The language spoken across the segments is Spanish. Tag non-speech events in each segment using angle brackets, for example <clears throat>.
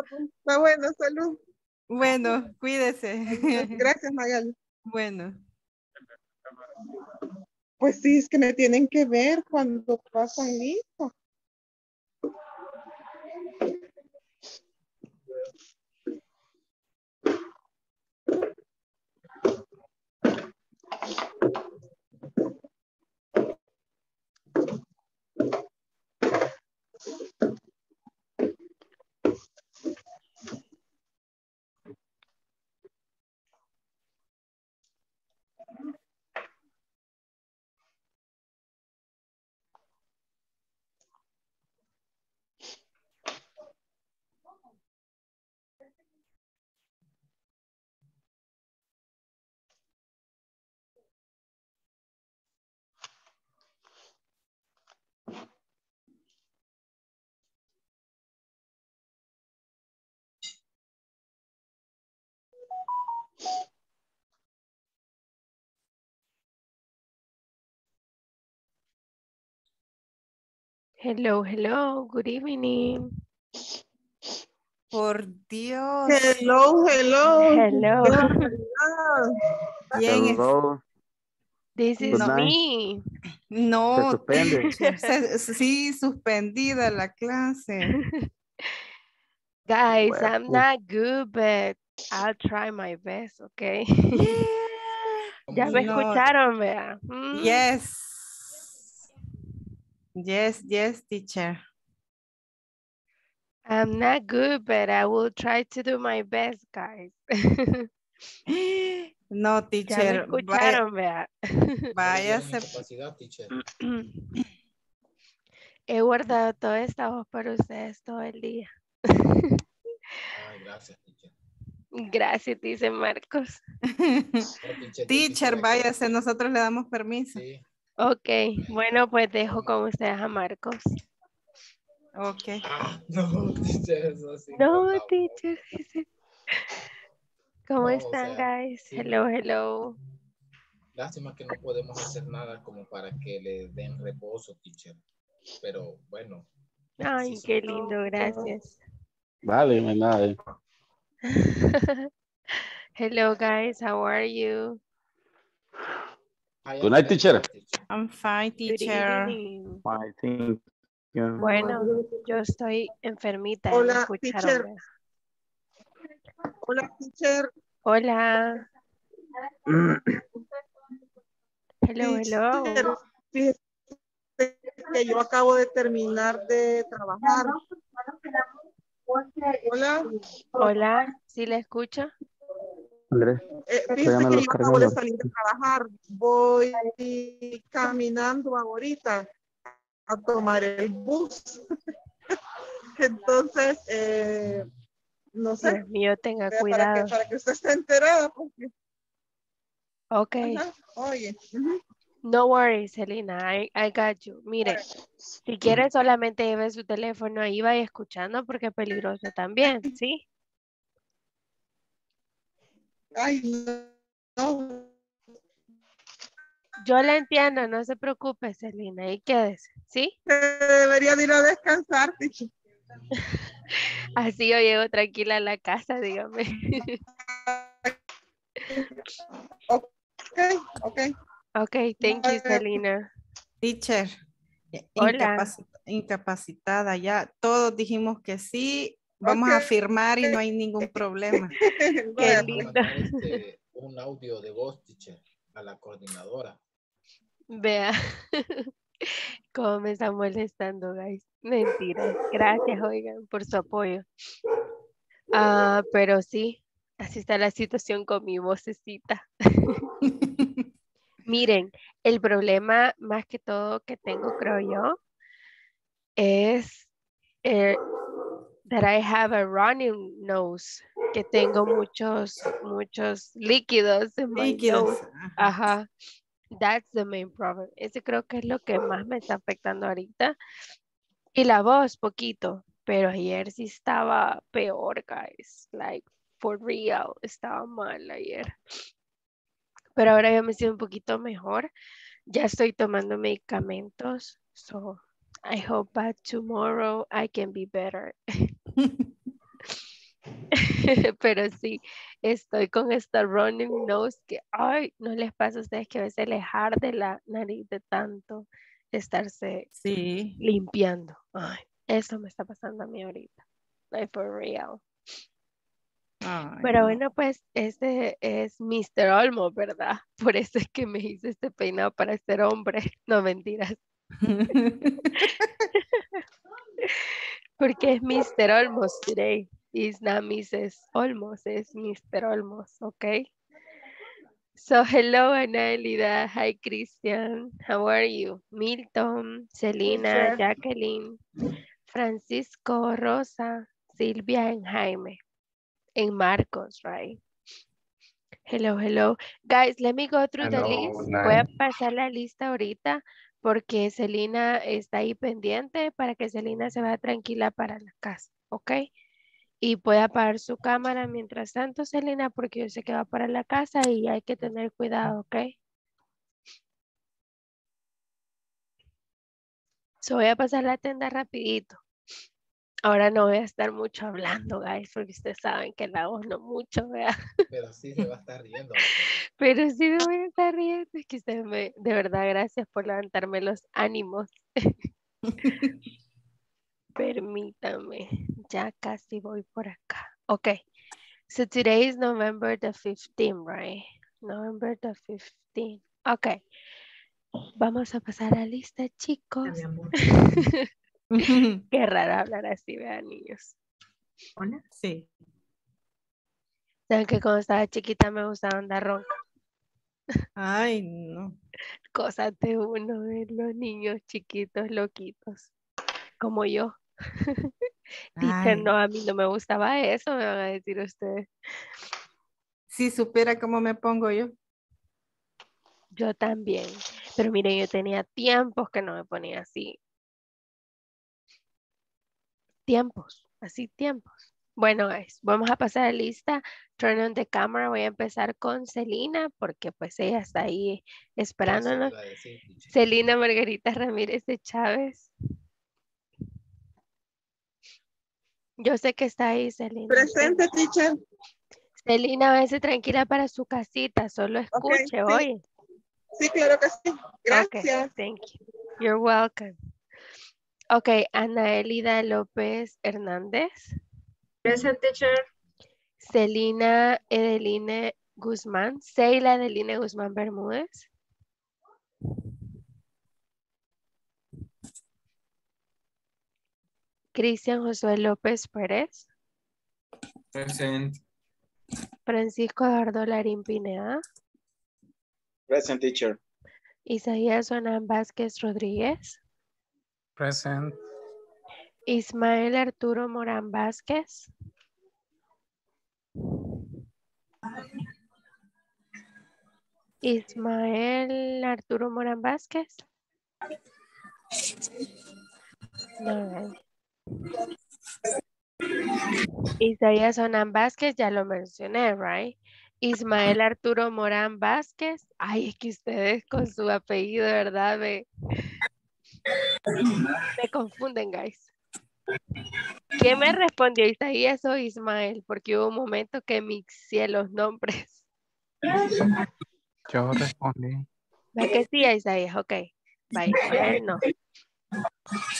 Está bueno, salud. Bueno, cuídese. Gracias, Magali. Bueno. Pues sí, es que me tienen que ver cuando pasan listo. Hello, hello, good evening. Por Dios. Hello, hello. Hello. Hello. This is me. Se no, suspende. <laughs> se- sí, suspendida la clase. <laughs> Guys, Well, I'm not good, but I'll try my best, okay? <laughs> ya me No, escucharon, vea. Mm, Yes. Yes, yes, teacher. I'm not good, but I will try to do my best, guys. <laughs> No, ya me teacher. Vaya, escucharon, vea. <laughs> váyase. <clears throat> He guardado toda esta voz para ustedes todo el día. gracias, teacher. Gracias, dice Marcos. <laughs> Teacher, váyase, nosotros le damos permiso. Sí. Ok, bueno, pues dejo con ustedes a Marcos. Ok. No, teacher, eso sí. No, teacher. ¿Cómo No, o están, sea, guys? sí. Hello, hello. Lástima que no podemos hacer nada como para que le den reposo, teacher. Pero bueno. Ay, sí, qué lindo, gracias. Vale, no hay nada. eh. <laughs> hello, guys. How are you? Good night, teacher. I'm fine, teacher. yeah. Bueno, yo estoy enfermita. Hola, escucharon, teacher. Hola, teacher. Hola. Hello, hello. Que yo acabo de terminar de trabajar. Hola. Hola, ¿sí le escucho? Andrés, Eh, me que yo acabo de salir de trabajar. Voy caminando ahorita a tomar el bus. <laughs> Entonces, eh, no sé, Dios mío, tenga para cuidado. que, para que usted esté enterada. Porque, Ok. ajá, oye, ujú. No worries, Selena. I, I got you. Mire, si quiere solamente lleve su teléfono ahí, vaya escuchando porque es peligroso también, ¿sí? Ay, no, Yo la entiendo, no se preocupe, Selena, ahí quédese, ¿sí? debería de ir a descansar, teacher. <laughs> Así yo llego tranquila a la casa, dígame. <laughs> Ok, ok. Ok, thank you. Selena. Teacher. Hola. incapaci- incapacitada ya. Todos dijimos que sí. Vamos a firmar y no hay ningún <laughs> problema. Qué a lindo. este, un audio de voz, teacher, a la coordinadora. Vea <laughs> cómo me está molestando, guys. Mentira. Gracias, oigan, por su apoyo. Ah, pero sí, así está la situación con mi vocecita. <laughs> Miren, el problema más que todo que tengo, creo yo, es eh, that I have a running nose, que tengo muchos, muchos líquidos en my Líquidos. nose. Ajá. That's the main problem. Ese creo que es lo que más me está afectando ahorita. Y la voz, poquito. Pero ayer sí estaba peor, guys. Like, for real. Estaba mal ayer. Pero ahora ya me siento un poquito mejor. Ya estoy tomando medicamentos. So, I hope by tomorrow I can be better. <laughs> <laughs> pero sí, estoy con esta running nose que, ay, no les pasa a ustedes que a veces les arde la nariz de tanto estarse Sí. limpiando. Ay, eso me está pasando a mí ahorita. Like for real. Ay, Pero no. bueno, pues este es Mr. Olmo, ¿verdad? <laughs> Por eso es que me hice este peinado para ser hombre. No mentiras. <laughs> Porque es Mr. Olmos today. It's not Mrs. Olmos, es Mr. Olmos, okay? So hello Analida, hi Christian, how are you? Milton, Selena. Jacqueline, Francisco, Rosa, Silvia and Jaime. And Marcos, right? Hello, hello. Guys, let me go through the list. Voy a pasar la lista ahorita porque Celina está ahí pendiente para que Celina se vaya tranquila para la casa, ¿ok? Y puede apagar su cámara mientras tanto, Celina, porque yo sé que va para la casa y hay que tener cuidado, ¿ok? So voy a pasar la tenda rapidito. Ahora no voy a estar mucho hablando, guys, porque ustedes saben que la voz no mucho, ¿verdad? <laughs> Pero sí se va a estar riendo. Pero sí me voy a estar riendo, es que ustedes me, de verdad, gracias por levantarme los ánimos. <laughs> Permítame, ya casi voy por acá. Okay, so today is November the 15th, right? November the 15th. Okay, vamos a pasar a lista, chicos. <laughs> <laughs> Qué raro hablar así, vean, niños. Sí. Saben que cuando estaba chiquita me gustaba andar ronca. Ay, no. <laughs> Cosas de uno, de los niños chiquitos, loquitos, como yo. <laughs> Ay, no, a mí no me gustaba eso, me van a decir ustedes. Si supiera cómo me pongo yo. Yo también. Pero miren, yo tenía tiempos que no me ponía así. Tiempos, así tiempos. Bueno, guys, vamos a pasar a la lista. Turn on the camera. Voy a empezar con Celina porque pues ella está ahí esperándonos. Celina Margarita Ramírez de Chávez. Yo sé que está ahí, Celina. Presente, teacher. Celina, váyase tranquila para su casita, solo escuche, sí. oye. Sí, claro que sí. Okay, Gracias. thank you. You're welcome. Okay, Ana Elida López Hernández. Present teacher. Celina Edeline Guzmán. Seila Edeline Guzmán Bermúdez. Cristian Josué López Pérez. Present. Francisco Eduardo Larín Pineda. Present teacher. Isaías Zonán Vázquez Rodríguez. Present. Ismael Arturo Morán Vázquez. Ismael Arturo Morán Vázquez. No. Isaías Onán Vázquez, ya lo mencioné, right? Ismael Arturo Morán Vázquez. Ay, es que ustedes con su apellido, verdad, me, <laughs> me confunden, guys. ¿Quién me respondió, Isaías o Ismael? Porque hubo un momento que mixé los nombres. Yo respondí. ¿Va que sí, Isaías? Ok. Va, Ismael no.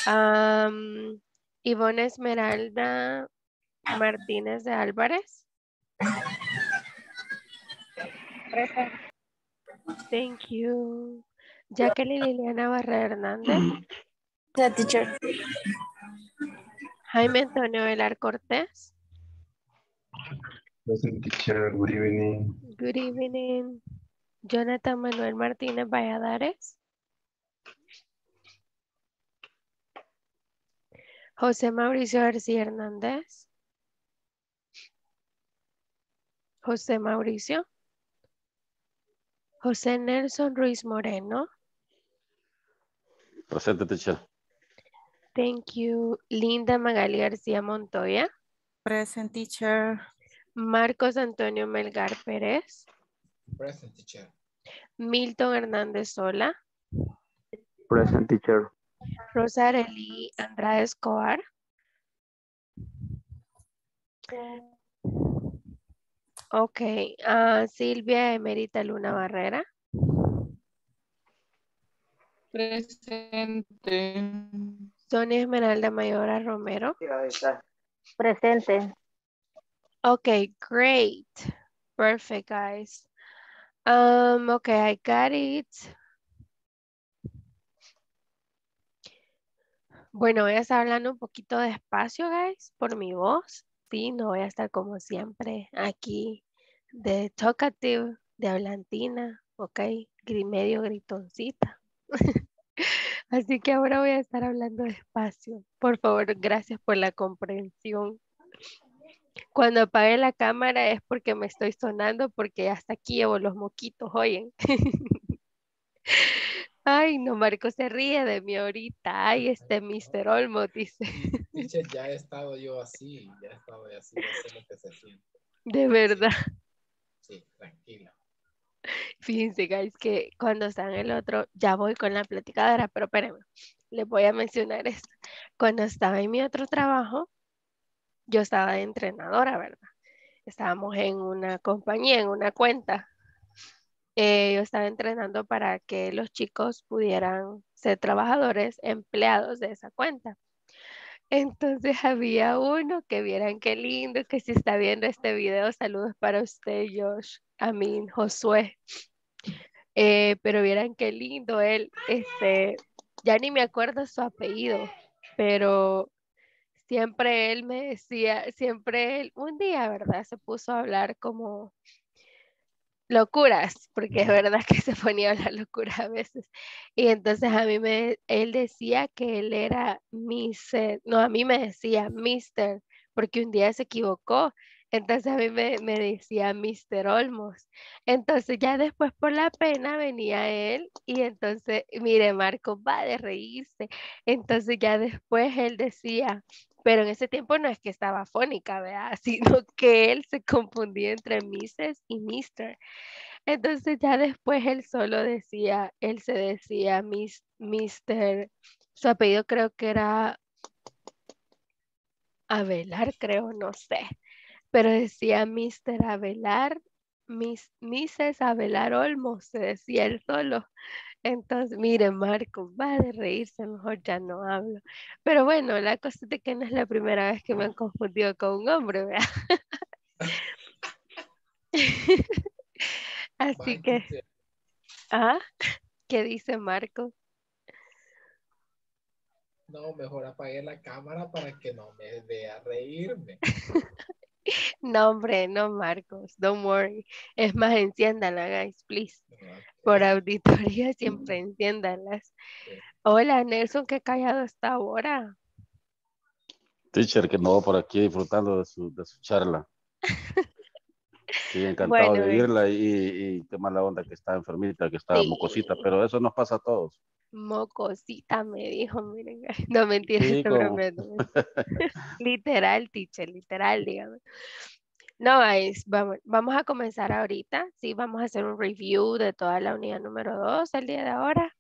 Am, Ivonne Esmeralda Martínez de Álvarez. Thank you. Jacqueline Liliana Barra Hernández. <clears throat> Present teacher. Jaime Antonio Velar Cortés. Present teacher, good evening. Good evening. Jonathan Manuel Martínez Valladares. José Mauricio García Hernández. José Mauricio. José Nelson Ruiz Moreno. Presente teacher. Thank you. Linda Magali García Montoya. Present teacher. Marcos Antonio Melgar Pérez. Present teacher. Milton Hernández Sola. Present teacher. Rosa Arely Andrade Escobar. Ok. ah, Silvia Emerita Luna Barrera. Presente. Sonia Esmeralda Mayora Romero. Presente. Okay, great. Perfect, guys. Um, okay, I got it. Bueno, voy a estar hablando un poquito despacio, guys, por mi voz. Sí, no voy a estar como siempre aquí de talkative, de hablantina, ok, gri- medio gritoncita. <laughs> Así que ahora voy a estar hablando despacio. Por favor, gracias por la comprensión. Cuando apague la cámara es porque me estoy sonando, porque hasta aquí llevo los moquitos, oyen. <laughs> Ay, no, Marco se ríe de mí ahorita. Ay, este Mr. Olmo dice. <laughs> Ya he estado yo así, ya he estado así, ya sé lo que se siente. De verdad. Sí, tranquila. <laughs> Fíjense, guys, que cuando está en el otro, ya voy con la platicadora, pero espérenme, les voy a mencionar esto. Cuando estaba en mi otro trabajo, yo estaba de entrenadora, ¿verdad? Estábamos en una compañía, en una cuenta. Eh, yo estaba entrenando para que los chicos pudieran ser trabajadores, empleados de esa cuenta. Entonces <laughs> había uno que vieran qué lindo, que si está viendo este video, saludos para usted, Josh, a mí, Josué. Eh, pero vieran qué lindo él, este, ya ni me acuerdo su apellido, pero siempre él me decía, siempre él, un día, ¿verdad? Se puso a hablar como locuras, porque es verdad que se ponía a hablar locuras a veces. Y entonces a mí me, él decía que él era Mr., no, a mí me decía Mister, porque un día se equivocó. Entonces a mí me, decía Mr. Olmos. Entonces ya después por la pena venía él y entonces, mire, Marco va de reírse. Entonces ya después él decía, pero en ese tiempo no es que estaba fónica, ¿verdad? <laughs> Sino que él se confundía entre Mrs. y Mr. Entonces ya después él solo decía, él se decía Mr. Su apellido creo que era Avelar, creo, no sé. Pero decía Mr. Avelar, Miss, Mrs. Avelar Olmos, se decía él solo. Entonces, mire, Marco, va de reírse, mejor ya no hablo. Pero bueno, la cosa es de que no es la primera vez que me han confundido con un hombre, ¿verdad? <laughs> Así que. ¿ah? ¿Qué dice Marco? No, mejor apagué la cámara para que no me vea reírme. <laughs> <laughs> No, hombre, no, Marcos, don't worry. Es más, enciéndanla, guys, please. Por auditoría siempre enciéndanlas. Sí. Hola, Nelson, qué callado está ahora. Teacher, que no por aquí disfrutando de su, de su charla. <laughs> Sí, encantado Bueno, de eh. oírla y, y qué mala onda que está enfermita, que está Sí. mocosita, pero eso nos pasa a todos. Mocosita me dijo, miren. <laughs> No, mentira, Sí. <laughs> <laughs> Literal, teacher, literal, dígame. No, vamos, vamos a comenzar ahorita. Sí, vamos a hacer un review de toda la unidad número 2 el día de ahora.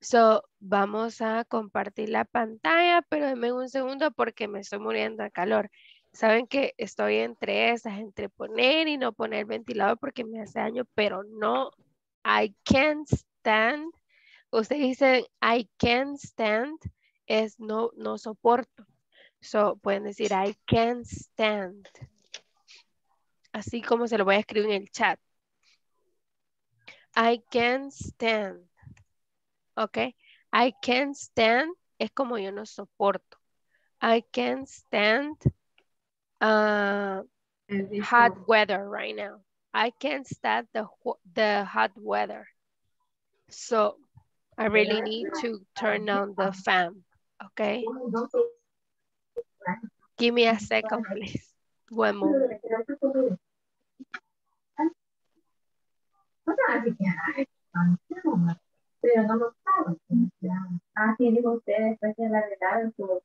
So, vamos a compartir la pantalla, pero denme un segundo porque me estoy muriendo de calor. Saben que estoy entre esas, entre poner y no poner ventilador porque me hace daño, pero no, I can't stand. Ustedes dicen I can't stand, es no, no soporto. So, pueden decir I can't stand. Así como se lo voy a escribir en el chat. I can't stand. ¿Ok? I can't stand es como yo no soporto. I can't stand uh, hot weather right now. I can't stand the, the hot weather. So I really need to turn on the fan. Okay? Give me a second, please. One moment. Pero no lo saben. Ah, sí, dijo usted, después de la verdad en su.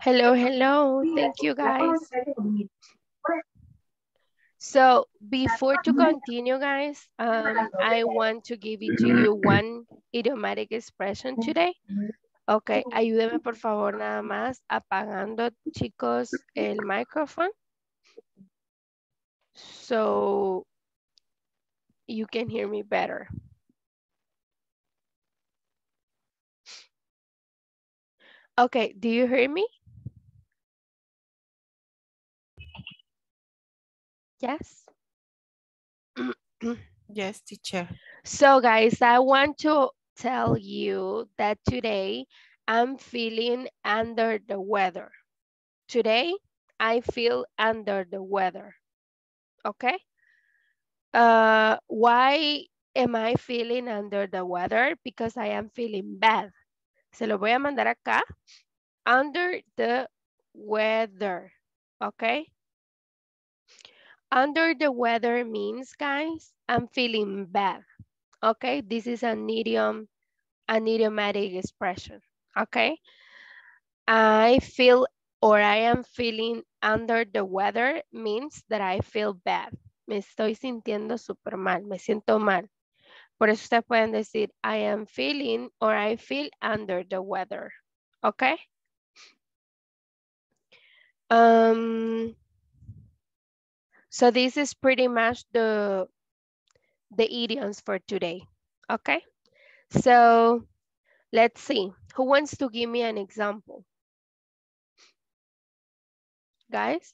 Hello, hello. Thank you, guys. So before to continue, guys, um, I want to give it to you one idiomatic expression today. Ok, ayúdeme por favor nada más apagando, chicos, el microphone. So you can hear me better. Okay, do you hear me? Yes. <clears throat> Yes, teacher. So guys, I want to tell you that today I'm feeling under the weather. Today, I feel under the weather. Okay? Uh, why am I feeling under the weather? Because I am feeling bad. Se lo voy a mandar acá. Under the weather. Okay? Under the weather means, guys, I'm feeling bad. Okay? This is an idiom, an idiomatic expression. Okay? I feel or I am feeling under the weather means that I feel bad. Me estoy sintiendo súper mal, me siento mal. Por eso ustedes pueden decir, I am feeling or I feel under the weather. Okay? Um, so this is pretty much the, the idioms for today. Okay? So let's see. Who wants to give me an example? Guys?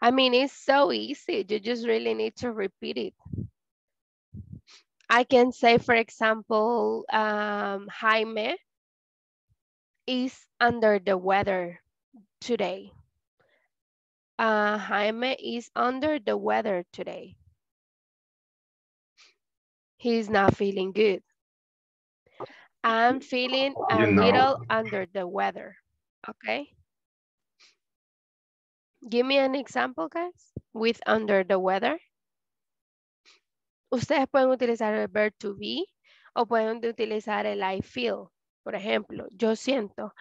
I mean, it's so easy. You just really need to repeat it. I can say, for example, um, Jaime is under the weather today. Uh, Jaime is under the weather today. He's not feeling good. I'm feeling a You know. little under the weather. Okay. Give me an example, guys, with under the weather. Ustedes pueden utilizar el verb to be o pueden utilizar el I feel. Por ejemplo, yo siento,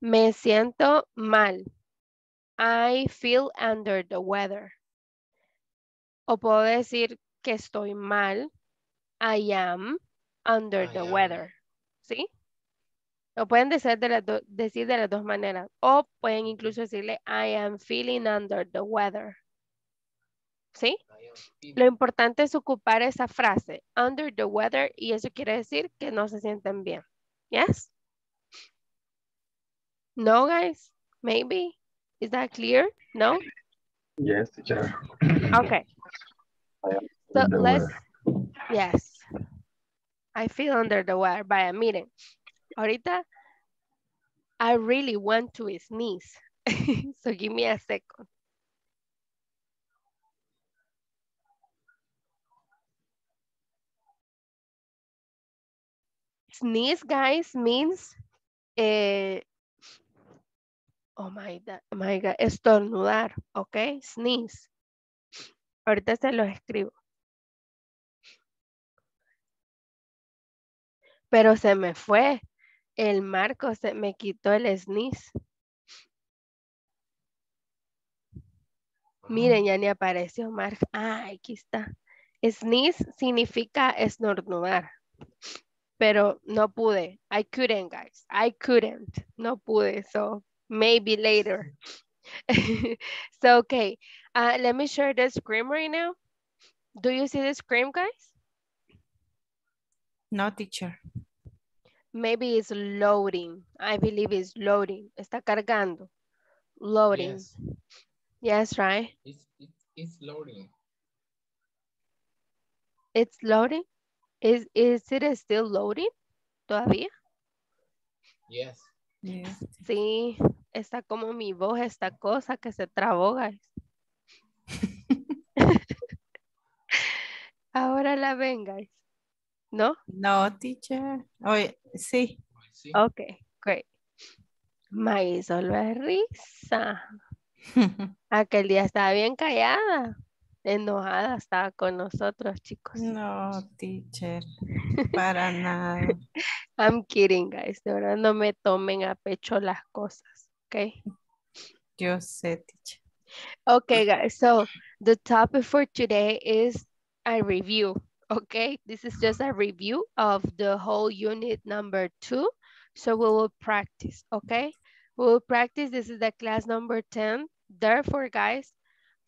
me siento mal. I feel under the weather. O puedo decir que estoy mal. I am under I the am. weather. ¿Sí? Lo pueden decir de, las do- decir de las dos maneras. O pueden incluso decirle I am feeling under the weather. ¿Sí? Lo importante es ocupar esa frase, under the weather, y eso quiere decir que no se sienten bien. Yes? No, guys? Maybe? Is that clear? No? Yes, teacher. Okay. So let's, weather. yes. I feel under the weather. Vaya, miren. Ahorita, I really want to sneeze. <laughs> so give me a second. Sneeze, guys, means, eh, oh my, my God, estornudar, ¿ok? Sneeze. Ahorita se los escribo. Pero se me fue. El marco se me quitó el sneeze. Miren, ya ni apareció Marco. Ah, aquí está. Sneeze significa estornudar. Pero no pude. I couldn't, guys. I couldn't. No pude. So maybe later. <laughs> so, okay. Uh, let me share the screen right now. Do you see the screen, guys? No, teacher. Maybe it's loading. I believe it's loading. Está cargando. Loading. Yes, Yes, right? it's, it's, it's loading. It's loading. Is, is it still loading? ¿Todavía? Yes. Yes. Sí, está como mi voz, esta cosa que se trabó, guys. <laughs> <laughs> Ahora la ven, guys. ¿No? No, teacher. Oye, sí. Sí. Ok, great. Solo es risa. <laughs> Aquel día estaba bien callada. Enojada estaba con nosotros, chicos. No, teacher. Para nada. <laughs> I'm kidding, guys. De verdad no me tomen a pecho las cosas, ¿ok? Yo sé, teacher. Okay, guys. So the topic for today is a review. Okay, this is just a review of the whole unit number two. So we will practice, okay? We will practice, this is the class number 10. Therefore, guys,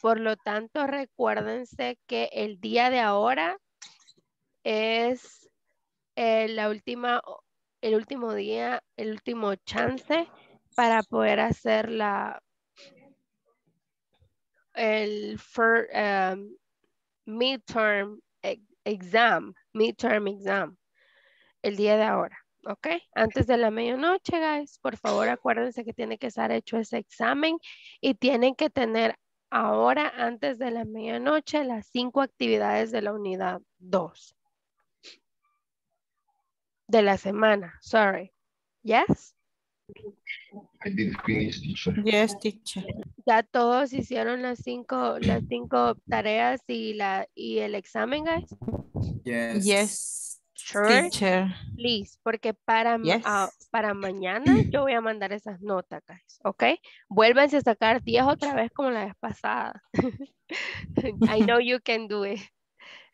por lo tanto, recuérdense que el día de ahora es eh, la última, el último día, el último chance para poder hacer la, el fir- um, midterm e- exam, midterm exam, el día de ahora, ¿ok? Antes de la medianoche, guys, por favor acuérdense que tiene que estar hecho ese examen y tienen que tener ahora, antes de la medianoche, las cinco actividades de la unidad 2. De la semana, sorry. Yes? I did finish, teacher. Yes, teacher. Ya todos hicieron las cinco, las cinco tareas y, la, y el examen, guys. Yes. Yes, Sure. teacher. Please, porque para, Yes. ah, para mañana yo voy a mandar esas notas, guys, ¿ok? Vuélvanse a sacar 10 otra vez como la vez pasada. <laughs> I know you can do it.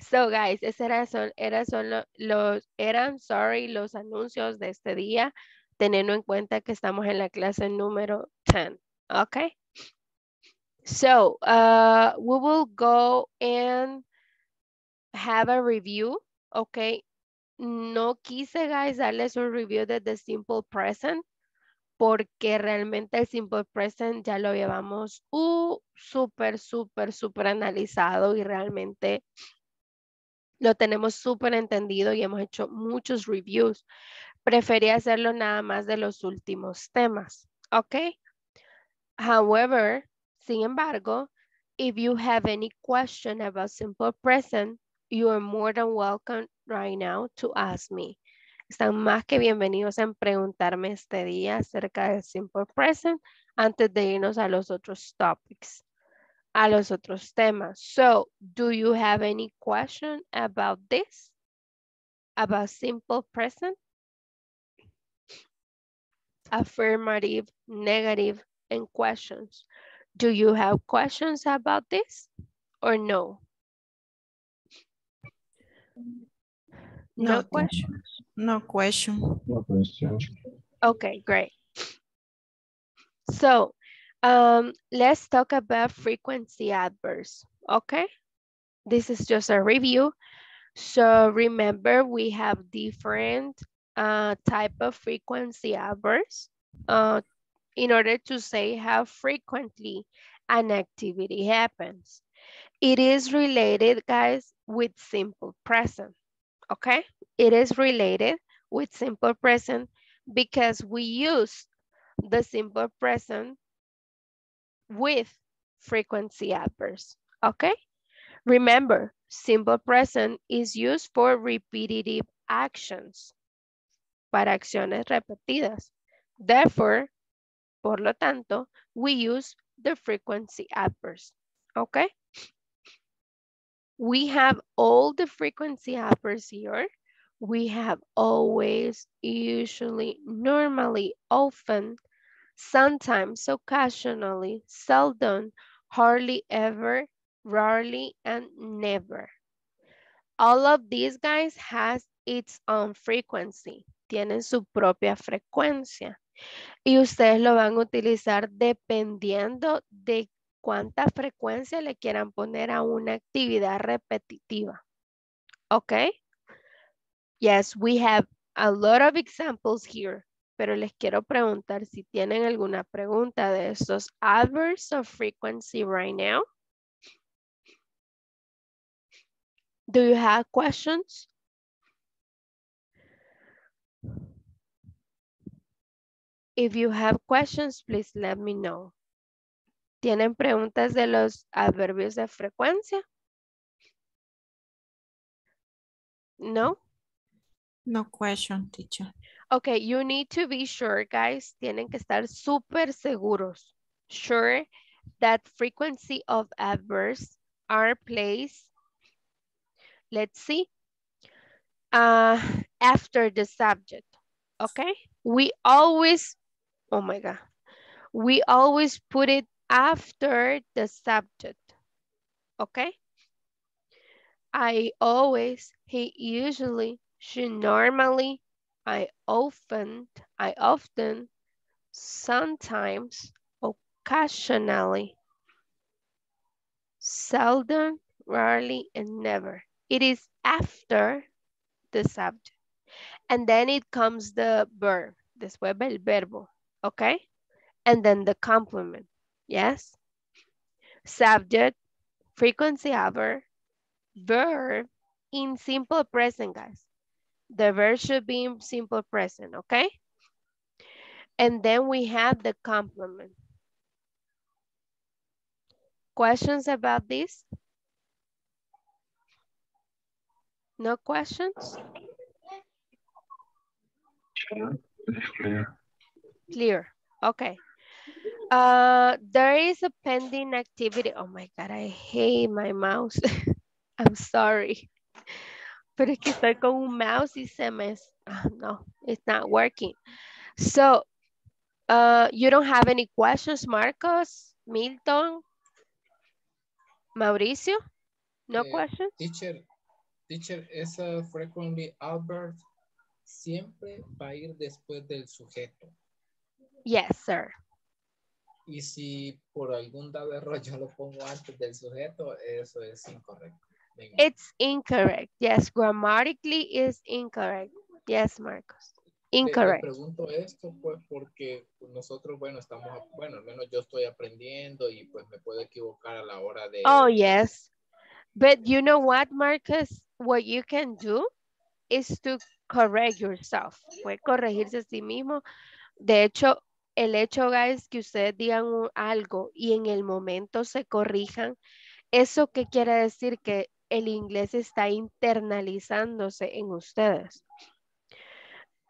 So, guys, esos eran, son, era solo los, eran, sorry, los anuncios de este día, teniendo en cuenta que estamos en la clase número 10, ¿ok? So, uh, we will go and have a review, okay? No quise, guys, darles un review de The Simple Present porque realmente el Simple Present ya lo llevamos uh, súper, súper, súper analizado y realmente lo tenemos súper entendido y hemos hecho muchos reviews. Preferí hacerlo nada más de los últimos temas, ¿ok? However, sin embargo, if you have any question about Simple Present, you are more than welcome right now to ask me. Están más que bienvenidos en preguntarme este día acerca del Simple Present antes de irnos a los otros topics, a los otros temas. So, do you have any question about this? About Simple Present? Affirmative, negative, and questions. Do you have questions about this or no? No, No, question. No question. No question. Okay, great. So, um, let's talk about frequency adverbs, okay? This is just a review. So remember, we have different uh, type of frequency adverbs uh, in order to say how frequently an activity happens. It is related, guys, with simple present, okay? It is related with simple present because we use the simple present with frequency adverbs, okay? Remember, simple present is used for repetitive actions, para acciones repetidas. Therefore, por lo tanto, we use the frequency adverbs, okay? We have all the frequency adverbs here. We have always, usually, normally, often, sometimes, occasionally, seldom, hardly ever, rarely, and never. All of these guys has its own frequency. Tienen su propia frecuencia. Y ustedes lo van a utilizar dependiendo de cuánta frecuencia le quieran poner a una actividad repetitiva. ¿Ok? Yes, we have a lot of examples here, pero les quiero preguntar si tienen alguna pregunta de estos adverbs of frequency right now. Do you have questions? If you have questions, please let me know. ¿Tienen preguntas de los adverbios de frecuencia? No? No question, teacher. Okay, you need to be sure, guys. Tienen que estar súper seguros. Sure that frequency of adverbs are placed, let's see, uh, after the subject, okay? We always, oh my God, we always put it after the subject, okay? I always, he usually, she normally, I often, I often, sometimes, occasionally, seldom, rarely, and never. It is after the subject. And then it comes the verb. Después el verbo, okay? And then the complement, yes? Subject, frequency adverb, verb in simple present, guys. The verb should be in simple present, okay? And then we have the complement. Questions about this? No questions? It's clear. Clear. Okay. <laughs> Uh, there is a pending activity. Oh my God, I hate my mouse. <laughs> I'm sorry. Pero es que estoy con un mouse y se me... ah, no, it's not working. So, uh, you don't have any questions, Marcos, Milton, Mauricio? No Eh, questions? Teacher, teacher, esa frequently Albert siempre va a ir después del sujeto. Yes, sir. Y si por algún dado error yo lo pongo antes del sujeto, eso es incorrecto. Venga. It's incorrect. Yes, grammatically is incorrect. Yes, Marcos. Le- le Incorrect. pregunto esto pues porque nosotros, bueno, estamos, bueno, al menos yo estoy aprendiendo y pues me puedo equivocar a la hora de... Oh, yes. But you know what, Marcus? What you can do is to correct yourself. Puede corregirse a sí mismo. De hecho, el hecho, guys, que ustedes digan algo y en el momento se corrijan, ¿eso qué quiere decir? Que el inglés está internalizándose en ustedes.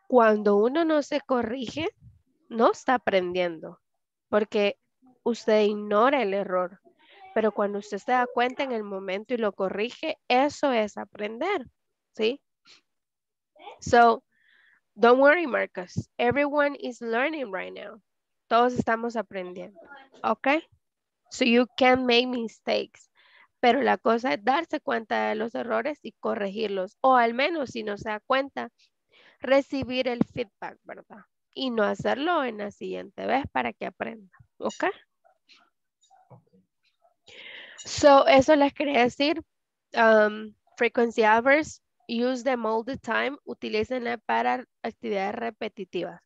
Cuando uno no se corrige, no está aprendiendo, porque usted ignora el error. Pero cuando usted se da cuenta en el momento y lo corrige, eso es aprender, ¿sí? So, don't worry, Marcus. Everyone is learning right now. Todos estamos aprendiendo, ¿ok? So you can make mistakes. Pero la cosa es darse cuenta de los errores y corregirlos. O al menos, si no se da cuenta, recibir el feedback, ¿verdad? Y no hacerlo en la siguiente vez para que aprenda, ¿ok? So, eso les quería decir. Um, frequency hours, use them all the time. Utilícenla para actividades repetitivas.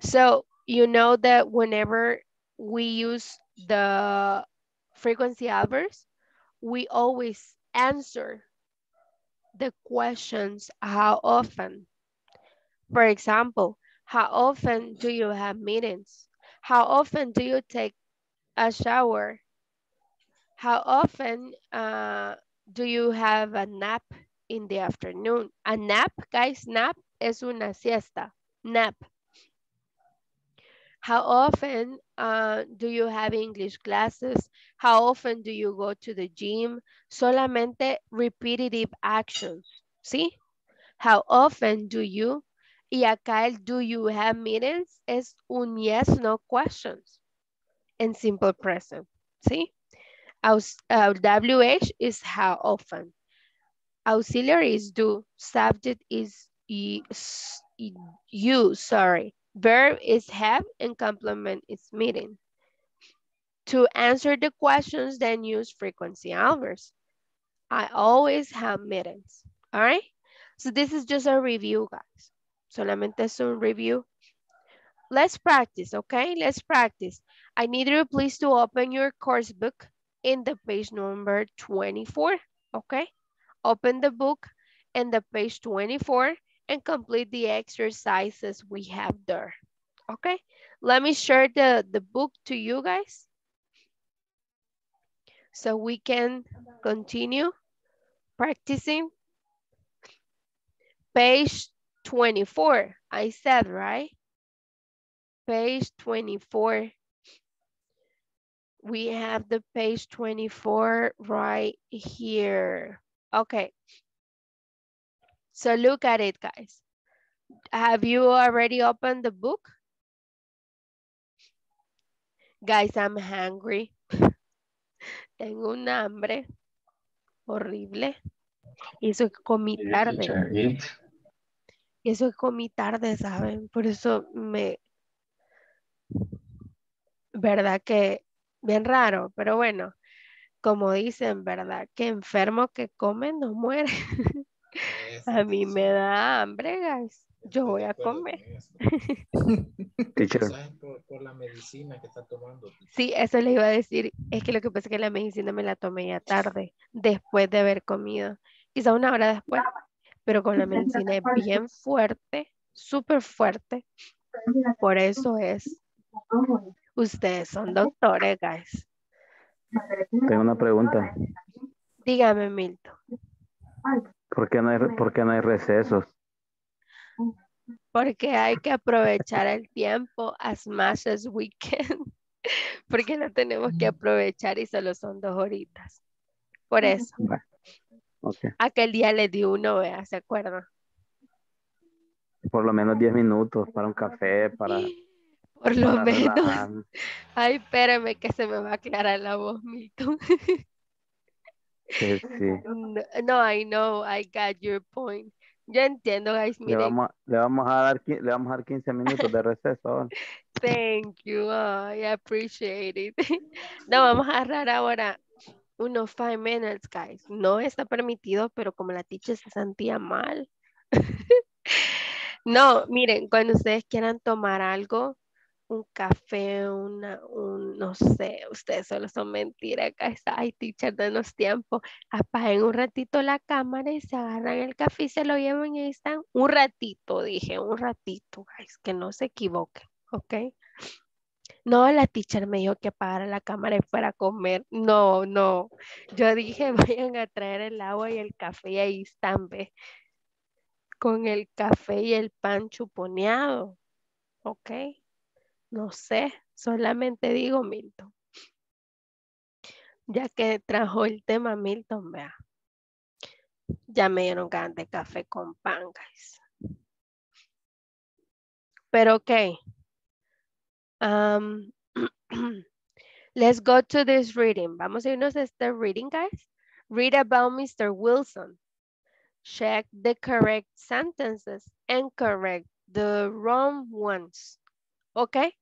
So, you know that whenever we use the frequency hours, we always answer the questions how often. For example, how often do you have meetings? How often do you take a shower? How often uh, do you have a nap in the afternoon? A nap, guys, nap es una siesta, nap. How often uh, do you have English classes? How often do you go to the gym? Solamente repetitive actions, ¿sí? How often do you? Y acá el do you have meetings es un yes, no questions en simple present, ¿sí? Aus- uh, WH is how often. Auxiliary is do. Subject is you, sorry. Verb is have and complement is meeting. To answer the questions, then use frequency hours. I always have meetings, all right? So this is just a review, guys. Solamente es un review. Let's practice, okay? Let's practice. I need you please to open your course book in the page number 24, okay? Open the book and the page 24 and complete the exercises we have there, okay? Let me share the, the book to you guys so we can continue practicing. Page 24, I said, right? Page 24. We have the page 24 right here. Okay. So look at it, guys. Have you already opened the book? Guys, I'm hungry. <laughs> Tengo un hambre. horrible. Y eso que comí tarde. Y eso que comí tarde, ¿saben? Por eso me... ¿Verdad que bien raro? Pero bueno, como dicen, ¿verdad? Que enfermo que come no muere. <laughs> Eso, A mí me da hambre, guys. Yo voy a comer. <laughs> por, por la medicina que está tomando. Sí, eso le iba a decir. Es que lo que pasa es que la medicina me la tomé ya tarde, después de haber comido. Quizá una hora después. Pero con la medicina es bien fuerte, súper fuerte. Por eso es. Ustedes son doctores, guys. Tengo una pregunta. Dígame, Milton. ¿Por qué no hay, por qué no hay recesos? Porque hay que aprovechar el tiempo as much as we can. <laughs> Porque lo tenemos que aprovechar y solo son dos horitas. Por eso. Ok. Aquel día le di uno, vea, ¿se acuerdan? Por lo menos 10 minutos para un café, para, Por lo para menos. <laughs> Ay, espérame que se me va a aclarar la voz, Milton. <laughs> Sí, sí. No, no, I know, I got your point. Yo entiendo, guys, Le miren, vamos, a- le, vamos a dar, le vamos a dar 15 minutos de receso. ahora. <laughs> thank you, I appreciate it. No, vamos a agarrar ahora unos five minutes, guys. No está permitido, pero como la teacher se sentía mal. No, miren, cuando ustedes quieran tomar algo, un café, una, un, no sé, ustedes solo son mentiras, guys. Ay, teacher, denos tiempo. Apaguen un ratito la cámara y se agarran el café y se lo llevan y ahí están. Un ratito, dije, un ratito, guys, que no se equivoquen, ¿ok? No, la teacher me dijo que apagara la cámara y fuera a comer. No, no. Yo dije, <laughs> vayan a traer el agua y el café y ahí están, ve. Con el café y el pan chuponeado. ¿Ok? No sé, solamente digo Milton. Ya que trajo el tema Milton, vea. Ya me dieron ganas de café con pan, guys. Pero ok. Um, <clears throat> let's go to this reading. Vamos a irnos a este reading, guys. Read about Mr. Wilson. Check the correct sentences and correct the wrong ones. Okay?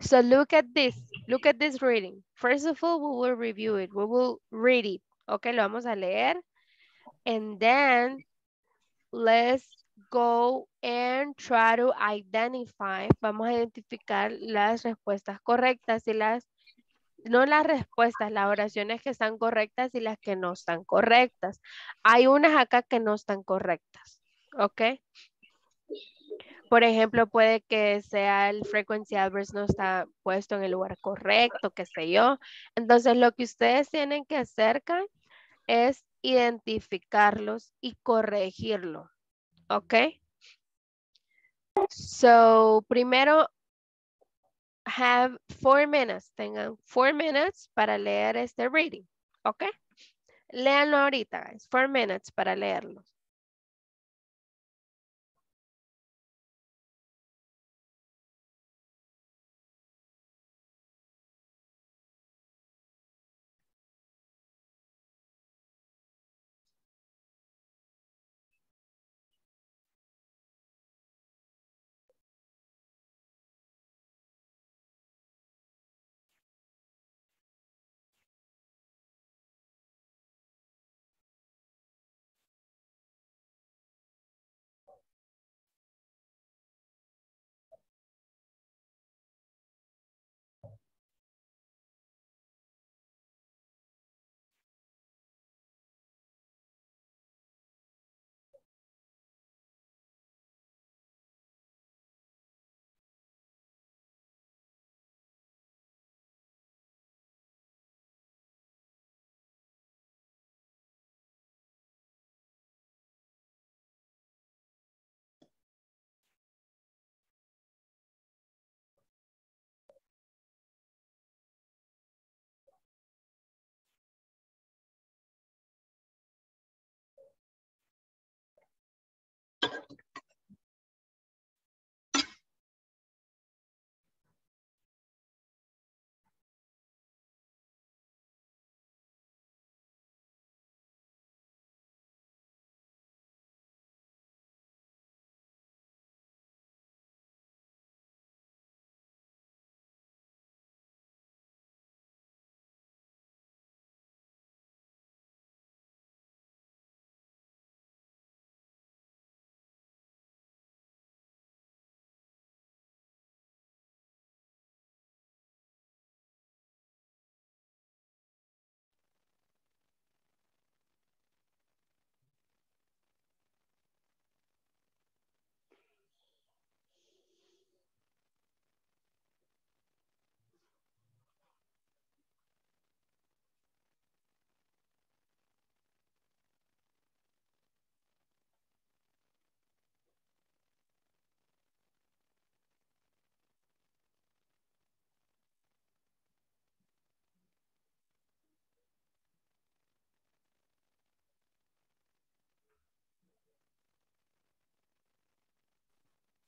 So look at this. Look at this reading. First of all, we will review it. We will read it. Okay, lo vamos a leer. And then let's go and try to identify. Vamos a identificar las respuestas correctas y las, no las respuestas, las oraciones que están correctas y las que no están correctas. Hay unas acá que no están correctas. ¿Ok? Por ejemplo, puede que sea el frequency adverse no está puesto en el lugar correcto, qué sé yo. Entonces, lo que ustedes tienen que hacer es identificarlos y corregirlo. ¿Ok? So, primero, have four minutes. Tengan four minutes para leer este reading. ¿Ok? Léanlo ahorita, guys. Four minutes para leerlo.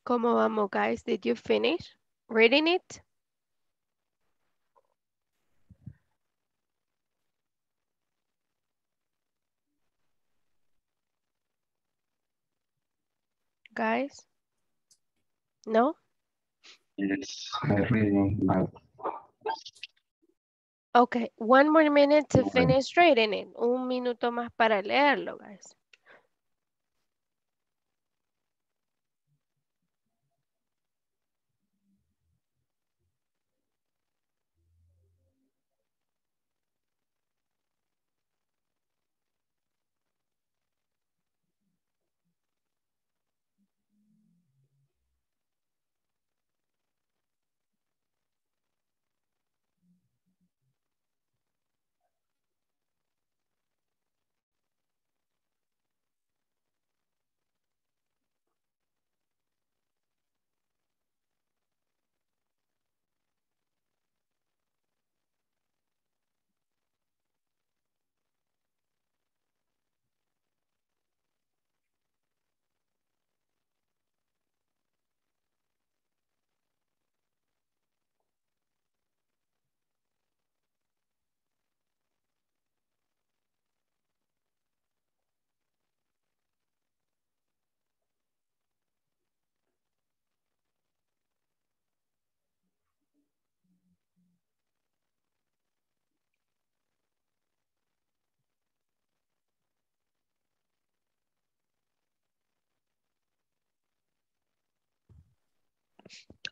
¿Cómo vamos, guys? Did you finish reading it? Guys? No? Yes, reading now. Okay, one more minute to finish reading it. Un minuto más para leerlo, guys.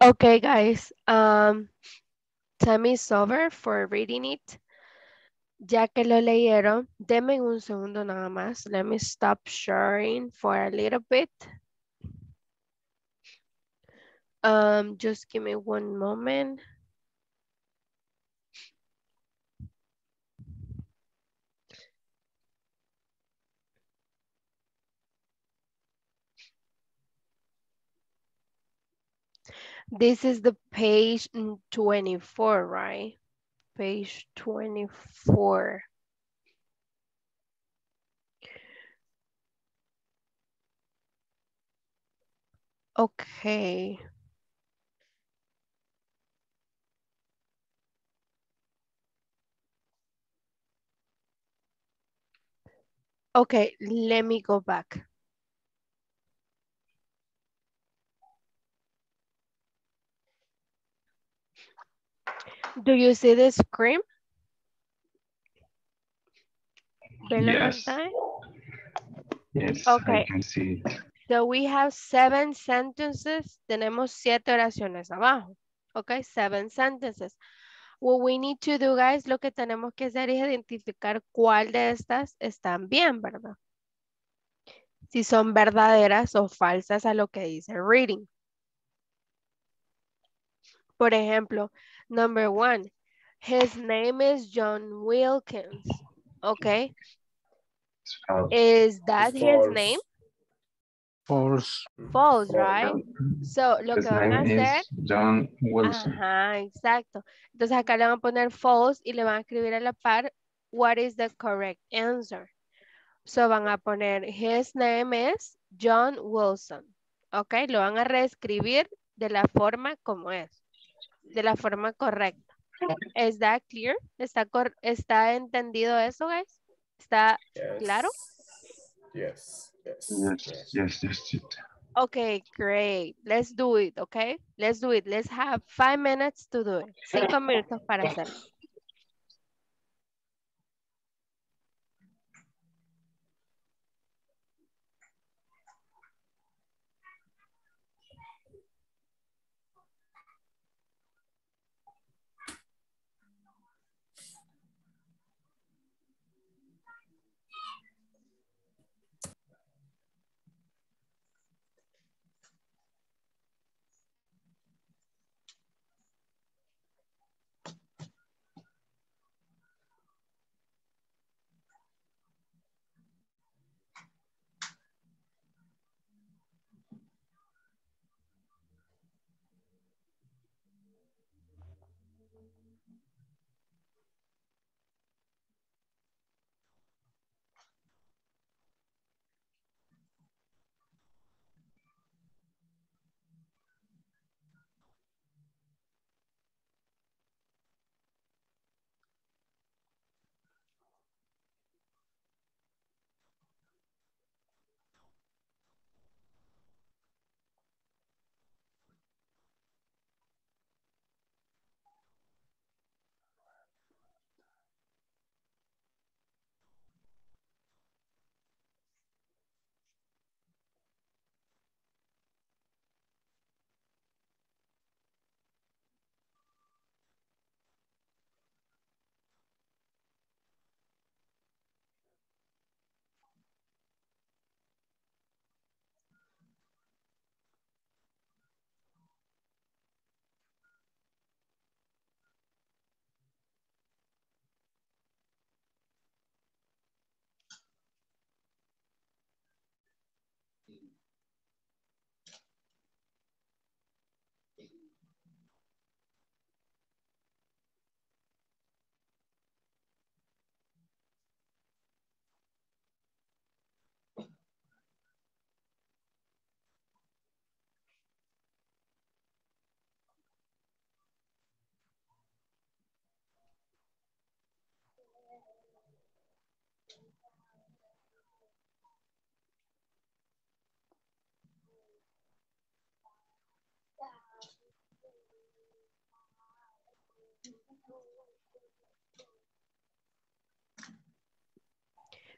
Okay, guys. Um, time is over for reading it. Ya que lo leyeron, denme un segundo nada más. Let me stop sharing for a little bit. Um, just give me one moment. This is the page mm, 24, right? Page 24. Okay. Okay, let me go back. Do you see the screen? ¿Ven la Yes. Yes, Okay. I can see it. So we have seven sentences. Tenemos siete oraciones abajo. Okay, seven sentences. What we need to do, guys, lo que tenemos que hacer es identificar cuál de estas están bien, ¿verdad? Si son verdaderas o falsas a lo que dice reading. Por ejemplo, number one, his name is John Wilkins. Okay, false. is that his name? False. False, right? So, lo His que van a name hacer is John Wilson. Ajá, exacto. Entonces acá le van a poner false y le van a escribir a la par what is the correct answer. So van a poner his name is John Wilson. Ok, lo van a reescribir de la forma como es. De la forma correcta. ¿Es that clear? ¿Está, cor- ¿Está entendido eso, guys? ¿Está claro? Yes. Yes. Yes, yes, yes, yes. Okay, great. Let's do it, okay? Let's do it. Let's have five minutes to do it. Cinco minutos para hacerlo.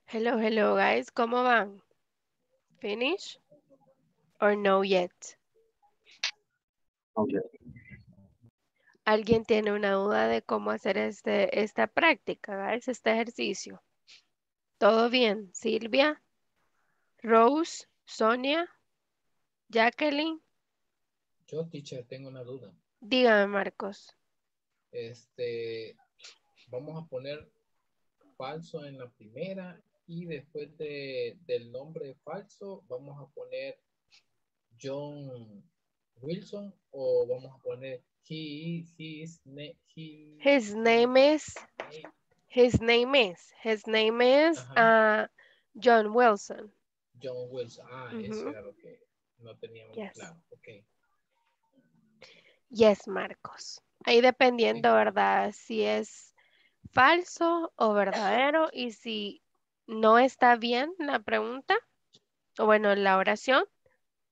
Hello, hello, guys. ¿Cómo van? Finish? Or no yet? Okay. ¿Alguien tiene una duda de cómo hacer este, esta práctica, guys? Este ejercicio. ¿Todo bien? Silvia, Rose, Sonia, Jacqueline. Yo, teacher, tengo una duda. Dígame, Marcos. Este, vamos a poner falso en la primera y después de, del nombre falso vamos a poner John Wilson o vamos a poner he, his, he, His name is, his name is, his name is uh, John Wilson. John Wilson. Ah, eso era lo que no teníamos Yes. claro. Ok. Yes, Marcos. Ahí dependiendo, ¿verdad? Si es falso o verdadero y si no está bien la pregunta, o bueno, la oración,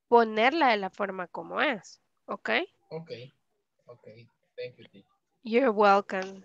ponerla de la forma como es, ¿ok? Ok. Ok. Thank you. You're welcome.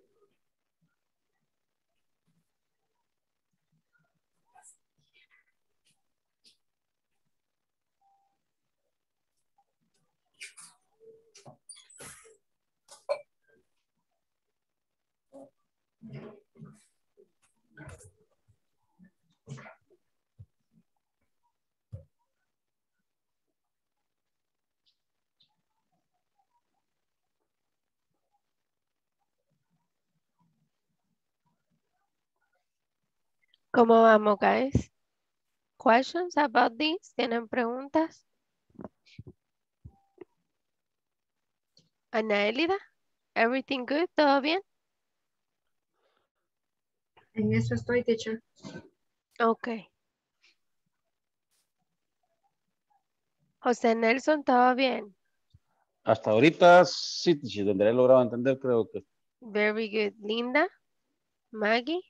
¿Cómo vamos, guys? Questions about this? ¿Tienen preguntas? Ana Elida, everything good? ¿Todo bien? En eso estoy, teacher. Ok. José Nelson, ¿todo bien? Hasta ahorita sí, si donde he logrado entender, creo que Very good. Linda, Maggie,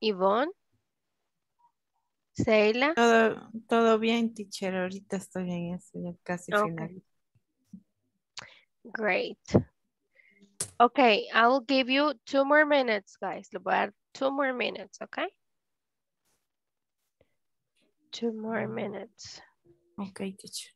Yvonne, Seila. Todo, todo bien, teacher. Ahorita estoy en eso, ya casi Ok. final. Great. Okay, I'll give you two more minutes, guys. Le voy a dar two more minutes, okay? Two more minutes. Ok, teacher.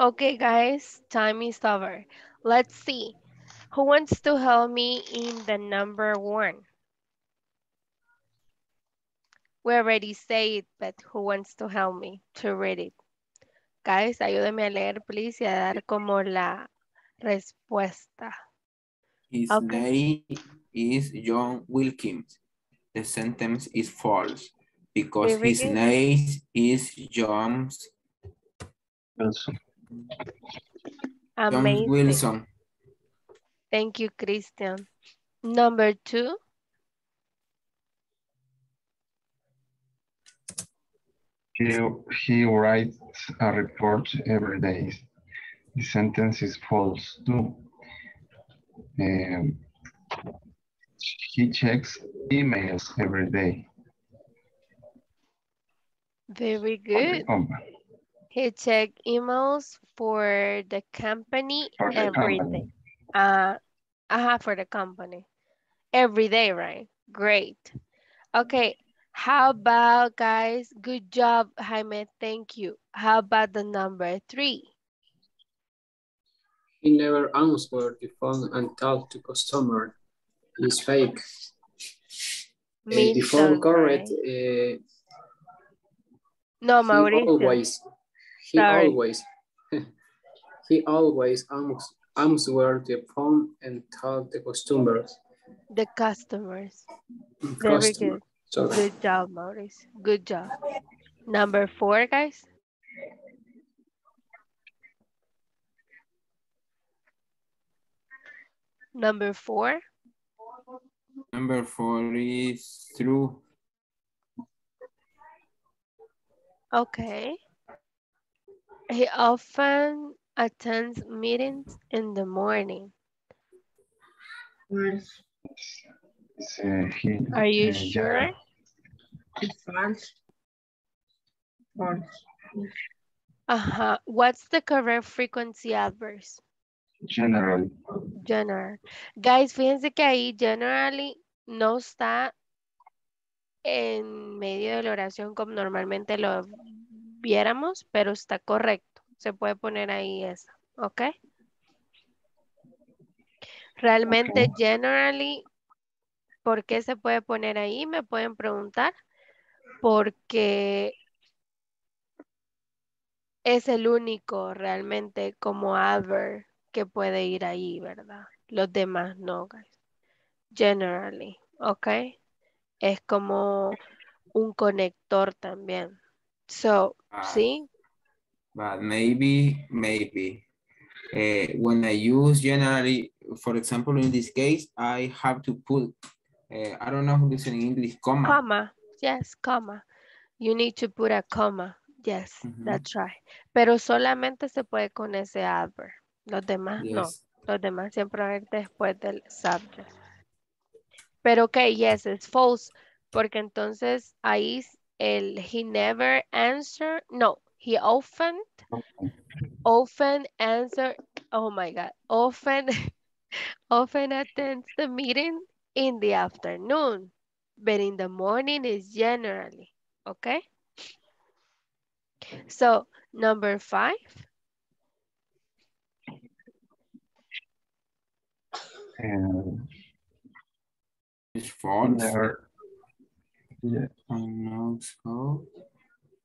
Okay, guys, time is over. Let's see. Who wants to help me in the number one? We already say it, but who wants to help me to read it? Guys, ayúdenme a leer, please, y a dar como la respuesta. His Okay. name is John Wilkins. The sentence is false because his name is James, Wilson. John Wilson. Thank you, Christian. Number two. He, he writes a report every day. The sentence is false too. Um, he checks emails every day. Very for the good. Company. He checked emails for the company For the every company. day. Uh, uh for the company. Every day, right? Great. Okay. How about guys? Good job, Jaime. Thank you. How about the number three? He never answered the phone and talked to customer. He's fake. Uh, the phone Milton, correct. right? Uh, No, he Mauricio. always, he Sorry. always, <laughs> he always ans- answered the phone and talked the customers. The customers. Very Customer. good. Sorry. Good job, Maurice. Good job. Number four, guys. Number four. Number four is true. Okay. He often attends meetings in the morning. Uh, Are you uh, sure? It's false. False. Uh-huh. What's the correct frequency adverse? Generally, General. Guys, fíjense que ahí generally no está en medio de la oración como normalmente lo viéramos, pero está correcto. Se puede poner ahí eso, ¿ok? Realmente generally, ¿por qué se puede poner ahí? Me pueden preguntar. Porque es el único realmente como adverb que puede ir ahí, ¿verdad? Los demás no, guys. Generally, ¿ok? Es como un conector también. So, Ah. ¿sí? But maybe, maybe. Uh, when I use generally, for example, in this case, I have to put, uh, I don't know how say in English, comma. Comma. Yes, comma. You need to put a comma. Yes, that's right. Pero solamente se puede con ese adverb. Los demás no. Los demás siempre van después del subject. Pero ok, yes, it's false. Porque entonces ahí el he never answer, no, he often, often answer, oh my God, often, <laughs> often attends the meeting in the afternoon, but in the morning is generally, okay? So, number five, and It's he false. never, yeah, I know so.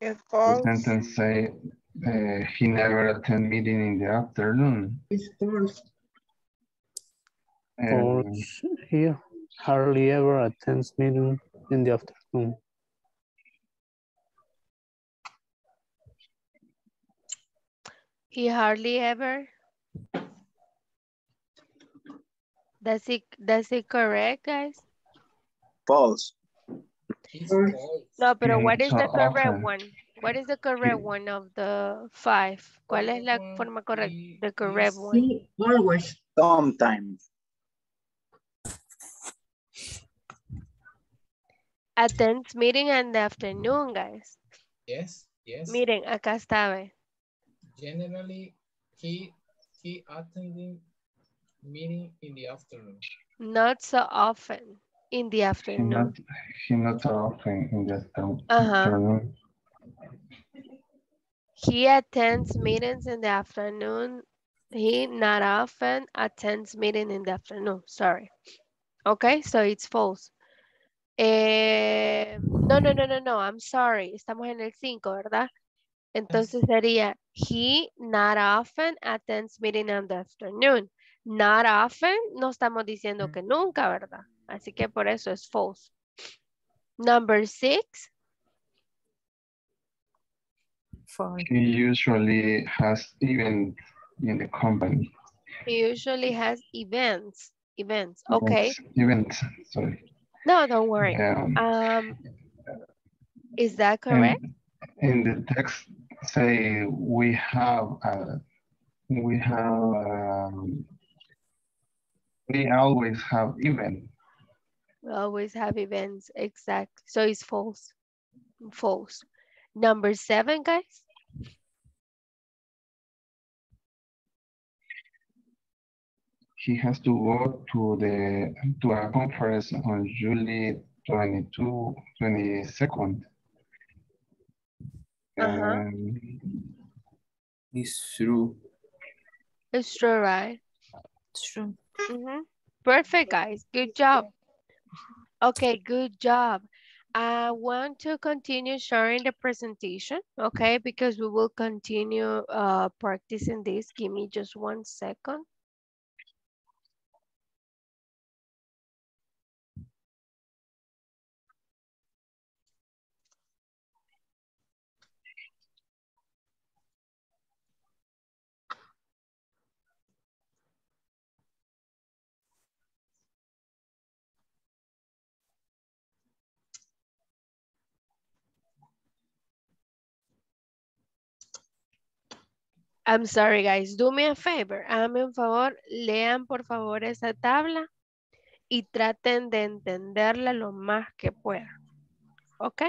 It's the sentence say, uh, he never attend meeting in the afternoon. It's false. Or And he hardly ever attends meeting in the afternoon. he hardly ever. Does it, does it correct, guys? False. It's False. false. No, pero Mm, what is the correct often. one? What is the correct one of the five? ¿Cuál es la Correct one forma correcta? i- The correct is- one. Always. Sometimes. Attends meeting in the afternoon, guys. Yes, yes. Miren, acá está, ve. Generally, he he attending meeting in the afternoon. Not so often in the he afternoon. not, he not often in the after- Ajá. afternoon. He attends meetings in the afternoon. He not often attends meeting in the afternoon. Sorry. Okay, so it's false. Eh, no, no, no, no, no, I'm sorry. Estamos en el 5, ¿verdad? Entonces sería, he not often attends meeting in the afternoon. Not often, no estamos diciendo que nunca, ¿verdad? Así que por eso es false. Number six, He usually has events in the company. he usually has events. Events, okay. Events, sorry. No, don't worry. Um, Um, is that correct? In the text say we have uh, we have um, we always have event. We always have events, exactly. So it's false. False. Number seven, guys. He has to go to the to a conference on July 22, 22nd. Uh-huh. Um, It's true. It's true, right? It's true. Mhm. Perfect, guys. Good job. Okay, good job. I want to continue sharing the presentation, okay? Because we will continue uh, practicing this. Give me just one second. I'm sorry, guys. Do me a favor. Háganme un favor. Lean, por favor, esa tabla y traten de entenderla lo más que puedan. ¿Ok?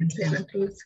Adriana trouxe.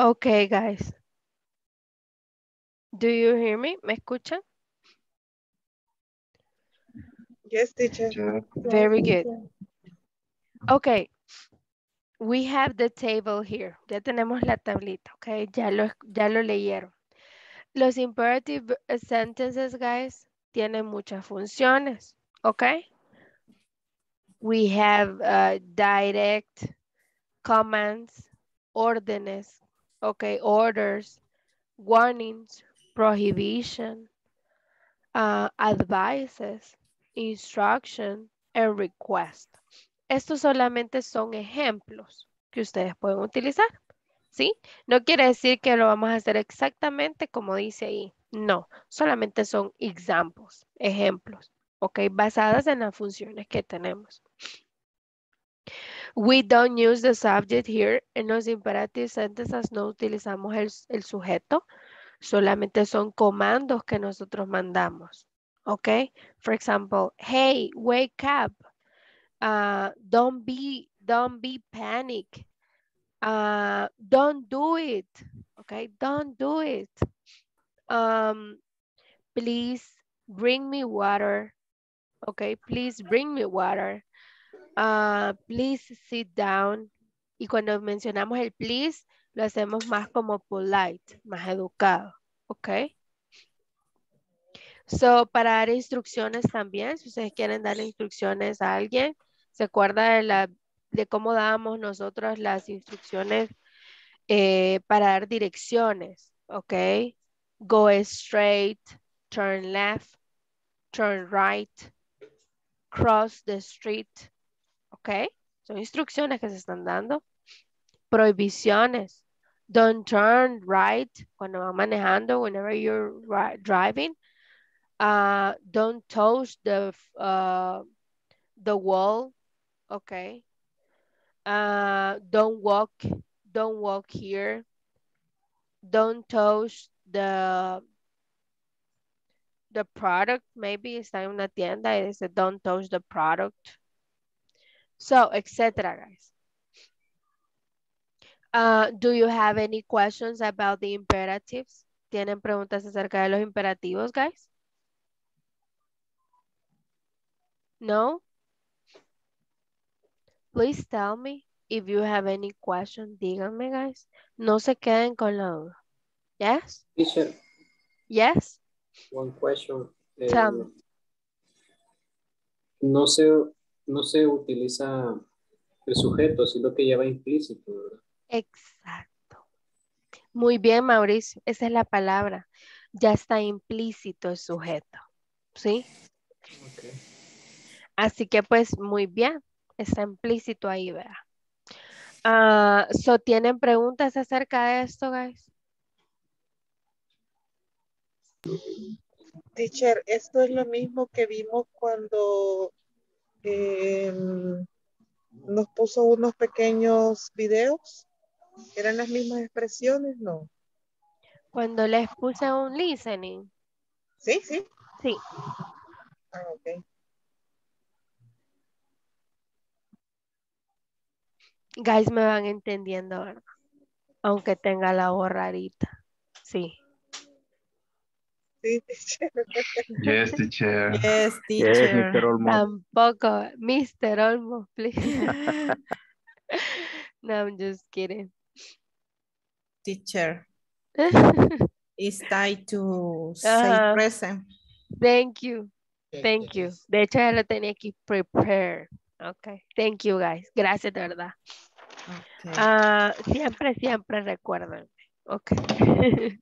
Okay, guys. Do you hear me? ¿Me escuchan? Yes, teacher. Very good. Okay. We have the table here. Ya tenemos la tablita, okay? Ya lo, ya lo leyeron. Los imperative sentences, guys, tienen muchas funciones, okay? We have uh, direct commands, órdenes, okay, orders, warnings, prohibition, uh, advices, instruction, and request. Estos solamente son ejemplos que ustedes pueden utilizar, ¿sí? No quiere decir que lo vamos a hacer exactamente como dice ahí. No, solamente son examples, ejemplos, ¿ok? Basadas en las funciones que tenemos. We don't use the subject here. En los imperative sentences no utilizamos el, el sujeto. Solamente son comandos que nosotros mandamos. ¿Ok? For example, hey, wake up. Uh, don't be, don't be panic. Uh, don't do it. Okay, don't do it. Um, please bring me water. Okay, please bring me water. Uh, please sit down. Y cuando mencionamos el please, lo hacemos más como polite, más educado. Ok. So, para dar instrucciones también, si ustedes quieren darle instrucciones a alguien, ¿se acuerda de, la, de cómo dábamos nosotros las instrucciones eh, para dar direcciones? Ok. Go straight, turn left, turn right, cross the street. Ok. Son instrucciones que se están dando. Prohibiciones. Don't turn right cuando van manejando, whenever you're driving. Uh, don't touch the, uh, the wall. Okay. Uh, don't walk, don't walk here. Don't touch the, the product. Maybe está en una tienda y dice don't touch the product. So, etc. guys. Uh, do you have any questions about the imperatives? ¿Tienen preguntas acerca de los imperativos, guys? No? Please tell me if you have any questions. Díganme, guys. No se queden con la duda. Yes? Teacher, Yes? one question. Eh, no se, no se utiliza el sujeto, sino que ya va implícito, ¿verdad? Exacto. Muy bien, Mauricio. Esa es la palabra. Ya está implícito el sujeto. ¿Sí? Así que pues muy bien. Está implícito ahí, ¿verdad? Ah, so, ¿Tienen preguntas acerca de esto, guys? Teacher, esto es lo mismo que vimos cuando em, nos puso unos pequeños videos. ¿Eran las mismas expresiones? No. Cuando les puse un listening. Sí, sí. Sí. Ah, ok. Guys, me van entendiendo, ¿verdad? Aunque tenga la voz rarita. Sí. Sí, <laughs> teacher. Yes, teacher. Yes, Yes, teacher. Mr. Olmos. Tampoco. Mr. Olmos, please. <laughs> no, I'm just kidding. Teacher. <laughs> It's time to say present. Thank you. Thank you. De hecho, ya lo tenía aquí prepare. Okay. Thank you, guys. Gracias, de verdad. Okay. Ah, siempre, siempre recuerden. Okay.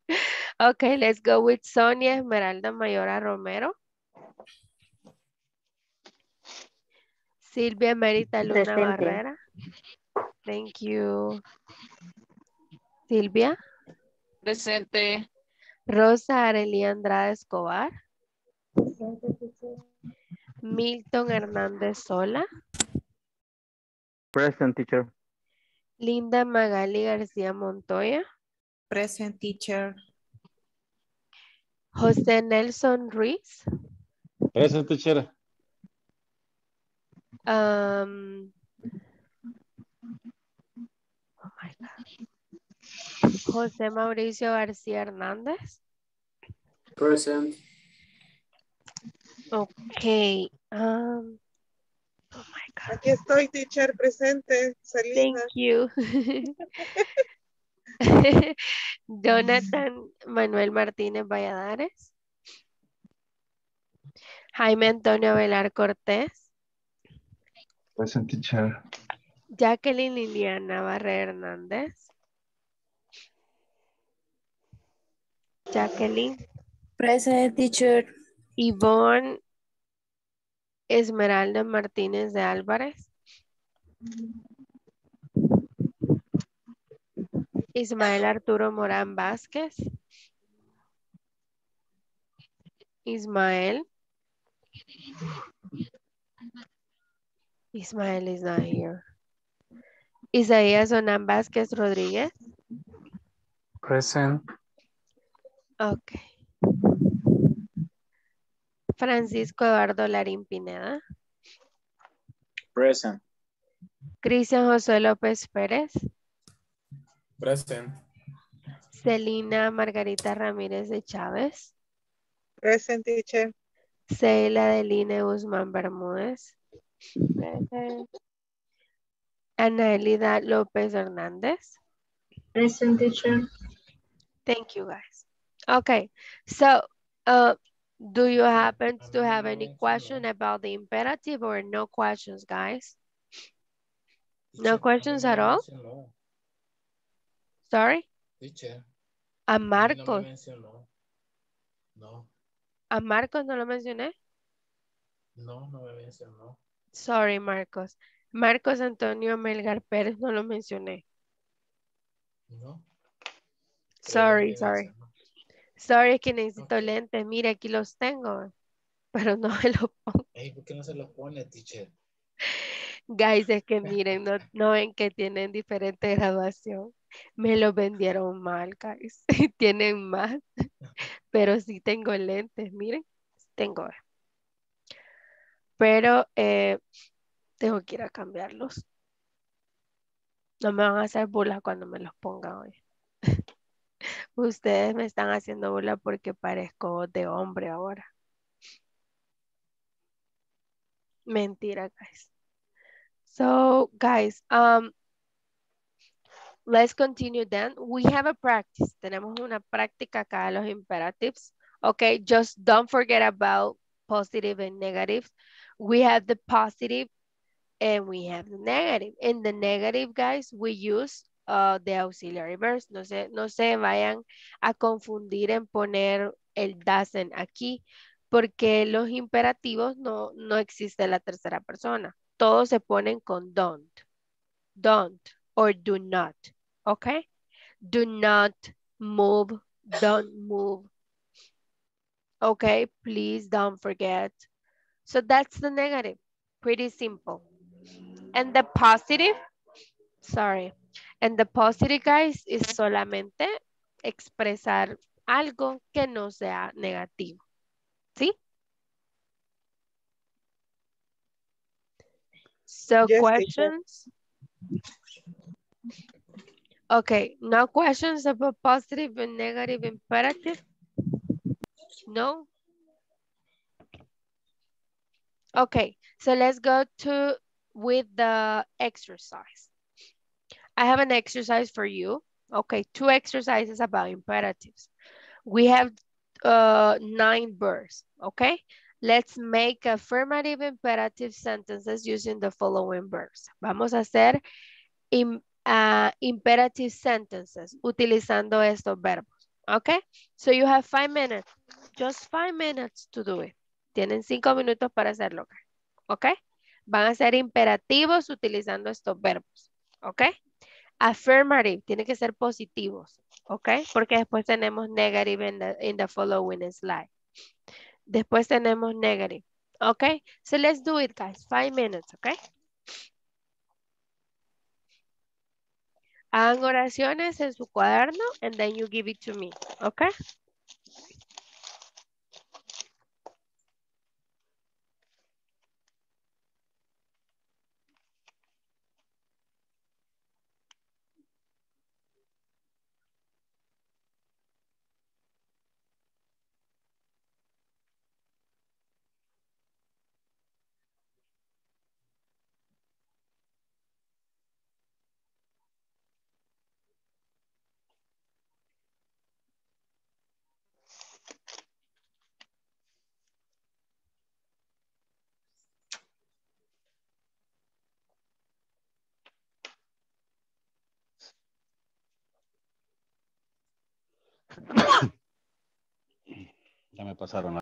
Okay, let's go with Sonia Esmeralda Mayora Romero. Silvia Merita Luna Presente. Barrera. Thank you. Silvia. Presente. Rosa Arely Andrade Escobar. Milton Hernández Sola. Present teacher. Linda Magali García Montoya. Present teacher. José Nelson Ruiz. Present, teacher. Um, oh my God. José Mauricio García Hernández. Present. Ok. um, Aquí estoy, teacher, presente. Selina. Thank you. <laughs> <laughs> Jonathan Manuel Martínez Valladares. Jaime Antonio Velar Cortés. Present teacher. Jacqueline Liliana Barrera Hernández. Jacqueline. Present teacher. Yvonne Esmeralda Martínez de Álvarez. Ismael Arturo Morán Vázquez. Ismael. Ismael is not here. Isaías Onan Vázquez Rodríguez. Present. Ok. Francisco Eduardo Larín Pineda. Present. Cristian José López Pérez. Present. Celina Margarita Ramírez de Chávez. Present, teacher. Ceila Deline Guzmán Bermúdez. Present. Ana Elida López Hernández. Present teacher. Thank you guys. Okay, so uh, do you happen to have any question about the imperative or no questions, guys? No questions at all? Sorry? Teacher. A no me Marcos. mencionó. No, A Marcos no lo mencioné. no, no me mencionó. Sorry, Marcos. Marcos Antonio Melgar Pérez no lo mencioné. No. Sorry, sorry. Sorry, es que necesito lentes. Mire, aquí los tengo. Pero no me los pongo. ¿por qué no se los pone, teacher? Guys, es que miren, no, no ven que tienen diferente graduación. Me los vendieron mal, guys. <laughs> Tienen más. Pero sí tengo lentes, miren. Tengo. Pero eh, tengo que ir a cambiarlos. No me van a hacer burla cuando me los ponga hoy. <laughs> Ustedes me están haciendo burla porque parezco de hombre ahora. Mentira, guys. So, guys, um, let's continue then. We have a practice. Tenemos una práctica acá de los imperatives. Okay, just don't forget about positive and negative. We have the positive and we have the negative. In the negative, guys, we use uh, the auxiliary verbs. No se, no se vayan a confundir en poner el doesn't aquí, porque los imperativos no, no existe la tercera persona. Todos se ponen con don't. Don't or do not. Okay? Do not move. Don't move. Okay, please don't forget. So that's the negative. Pretty simple. And the positive, sorry. And the positive, guys, is solamente expresar algo que no sea negativo. ¿Sí? So Yes, questions? Okay, no questions about positive and negative imperative? No? Okay, so let's go to with the exercise. I have an exercise for you. Okay, two exercises about imperatives. We have uh, nine verbs, okay? Let's make affirmative imperative sentences using the following verbs. Vamos a hacer uh, imperative sentences utilizando estos verbos, okay? So you have five minutes, just five minutes to do it. Tienen cinco minutos para hacerlo, ¿ok? Van a ser imperativos utilizando estos verbos, ¿ok? Affirmative, tiene que ser positivos, ¿ok? Porque después tenemos negative in the, in the following slide. Después tenemos negative, ¿ok? So let's do it, guys. Five minutes, ¿ok? Hagan oraciones en su cuaderno and then you give it to me, ¿ok? Ya me pasaron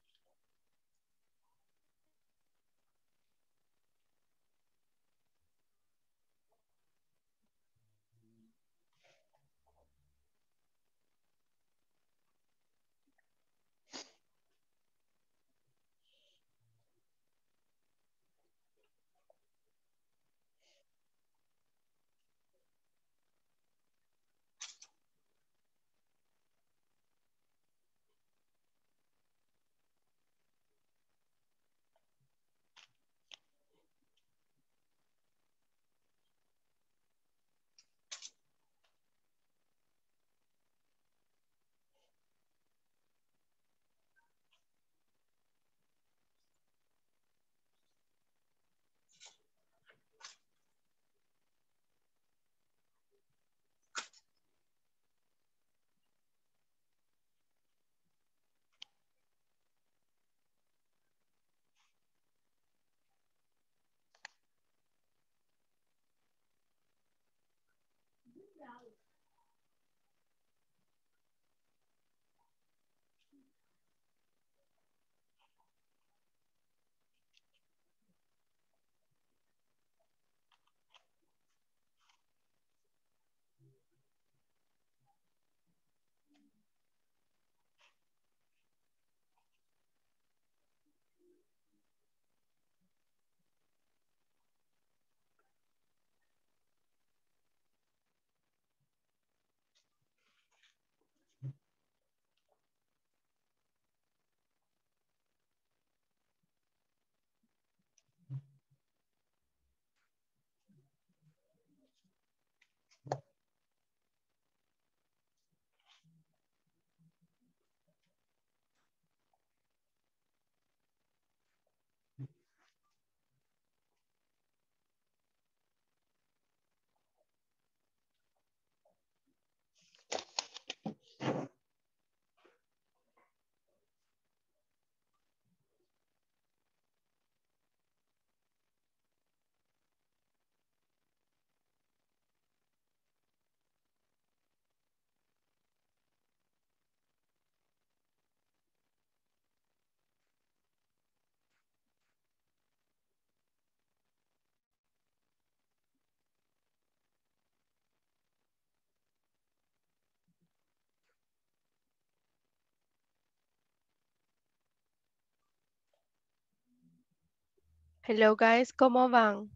Hello guys, ¿cómo van?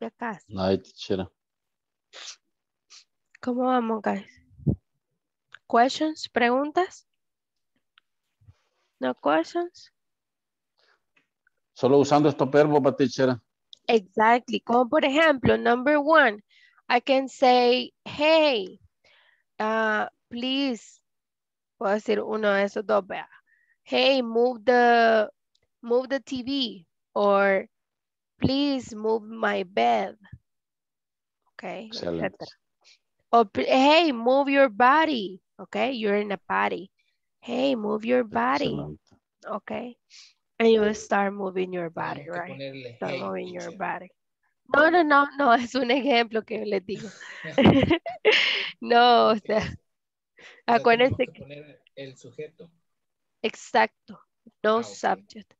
Ya casi. Night, teacher. ¿Cómo vamos, guys? Questions, preguntas? No questions? Solo usando estos verbos, teacher. Exactly. Como por ejemplo, number one, I can say, hey, uh, please, puedo decir uno de esos dos, vea. Hey, move the, move the TV, or please move my bed. Okay, Excelente. etcétera. Or, hey, move your body. Okay, you're in a party. Hey, move your body. Excelente. Okay. And you will start moving your body, Tenemos right? ponerle Start hey, moving your teacher. body. No, no, no, no, <laughs> es un ejemplo que yo les digo. <laughs> no, o sea, O sea, tenemos acuérdense que que, poner el sujeto. exacto, no Ah, subject.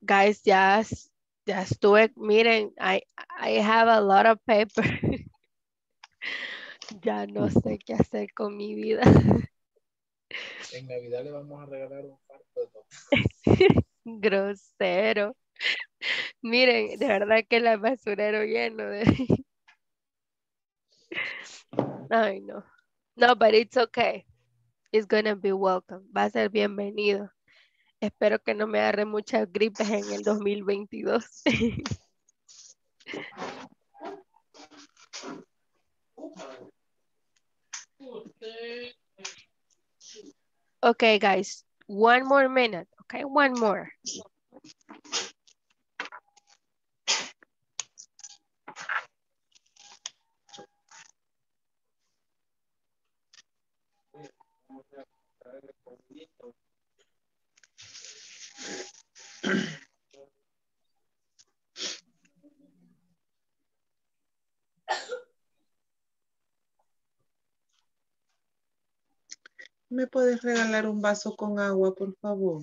Guys, ya, ya estuve, miren, I, I have a lot of paper. <laughs> ya no sé qué hacer con mi vida. En Navidad le vamos a regalar un de papel. <laughs> Grosero. Miren, de verdad que el basurero lleno de... <laughs> Ay, no. No, but it's okay. It's gonna be welcome. Va a ser bienvenido. Espero que no me agarre muchas gripes en el 2022. <laughs> okay, guys. One more minute. Okay, one more. ¿Me puedes regalar un vaso con agua, por favor?